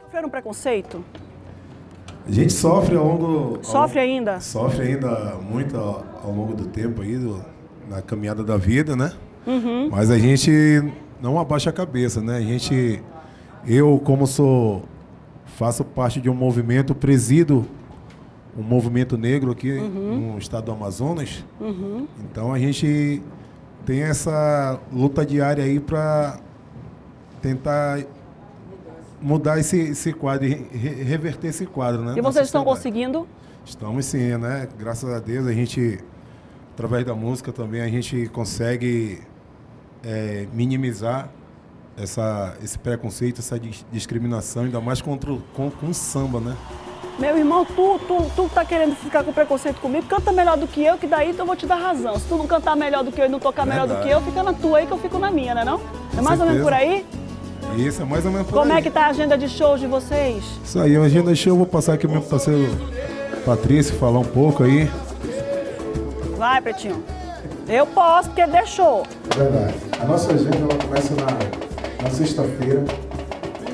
Sofreram preconceito? A gente sofre ao longo. ao- Sofre ainda? Sofre ainda muito ao, ao longo do tempo aí, do- na caminhada da vida, né? Uhum. Mas a gente não abaixa a cabeça, né? A gente, eu como sou, faço parte de um movimento, presido um movimento negro aqui Uhum. no estado do Amazonas. Uhum. Então a gente tem essa luta diária aí para tentar mudar esse, esse quadro, re- reverter esse quadro, né? E vocês estão conseguindo? Estamos sim, né? Graças a Deus a gente, através da música também, a gente consegue é, minimizar essa, esse preconceito, essa dis- discriminação, ainda mais contra, com, com o samba, né? Meu irmão, tu, tu, tu tá querendo ficar com preconceito comigo? Canta melhor do que eu, que daí eu vou te dar razão. Se tu não cantar melhor do que eu e não tocar melhor do Verdade. que eu, fica na tua aí que eu fico na minha, né não? É mais ou menos por aí? Isso, é mais ou menos por Como aí. é que tá a agenda de shows de vocês? Isso aí, a agenda show, eu vou passar aqui o meu parceiro Patrício, falar um pouco aí. Vai, Pretinho. Eu posso, porque deixou. Verdade. A nossa agenda ela começa na, na sexta-feira.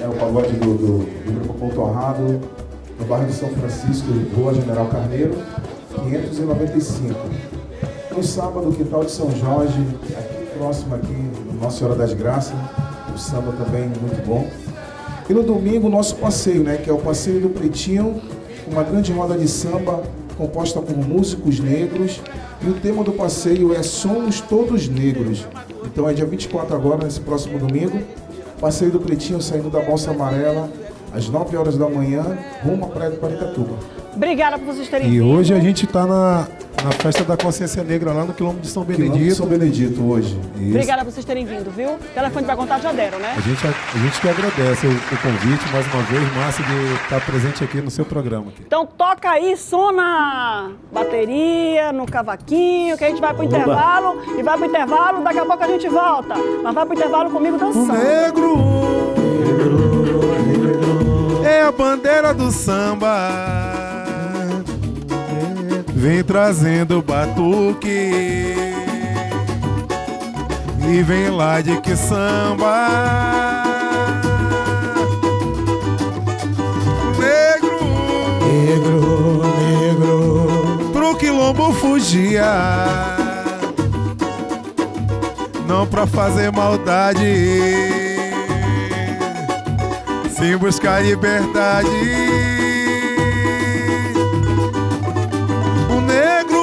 É o pagode do, do, do Grupo Ponto Honrado, no bairro de São Francisco, Rua General Carneiro, 595. No sábado, quintal de São Jorge, aqui próximo aqui, Nossa Senhora das Graças, o samba também muito bom. E no domingo, o nosso passeio, né, que é o passeio do Pretinho, uma grande roda de samba composta por músicos negros. E o tema do passeio é Somos Todos Negros. Então é dia 24 agora, nesse próximo domingo. Passeio do Pretinho saindo da Bolsa Amarela, às 9 horas da manhã, rumo à Praia do Paricatuba. Obrigada por vocês terem E vindo. hoje a gente está na, na festa da consciência negra lá no quilômetro de São Benedito. São Benedito hoje. Isso. Obrigada por vocês terem vindo, viu? O telefone vai contar, já deram, né? A gente, a, gente que agradece o, o convite mais uma vez, Márcia, de estar presente aqui no seu programa. Aqui. Então toca aí, som na bateria, no cavaquinho, que a gente vai pro Oba. intervalo e vai pro intervalo, daqui a pouco a gente volta. Mas vai pro intervalo comigo dançando. negro, é a bandeira do samba. Vem trazendo batuque e vem lá de que samba. Negro, negro, negro, pro quilombo fugia. Não pra fazer maldade, sem buscar liberdade. O negro,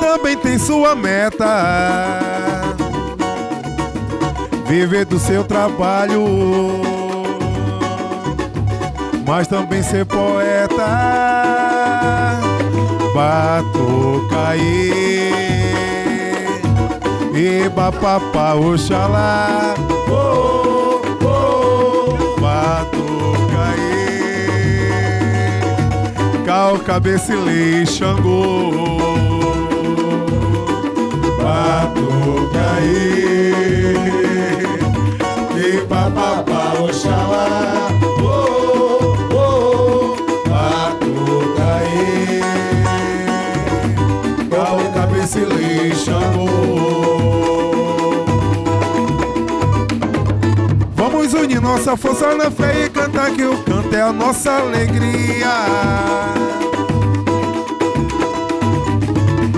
também tem sua meta. Viver do seu trabalho, mas também ser poeta. Batucaí, e papapá, oxalá. oh, Cal, cabeça e lei, Xangô. Batucaê. Nossa força na fé e cantar que o canto é a nossa alegria.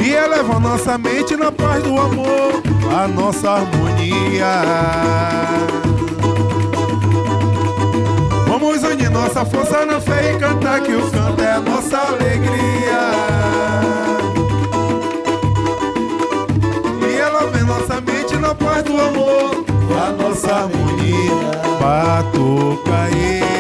E eleva nossa mente na paz do amor, a nossa harmonia. Vamos unir nossa força na fé e cantar que o canto é a nossa alegria. E eleva nossa mente na paz do amor, a nossa harmonia. Batucaê. E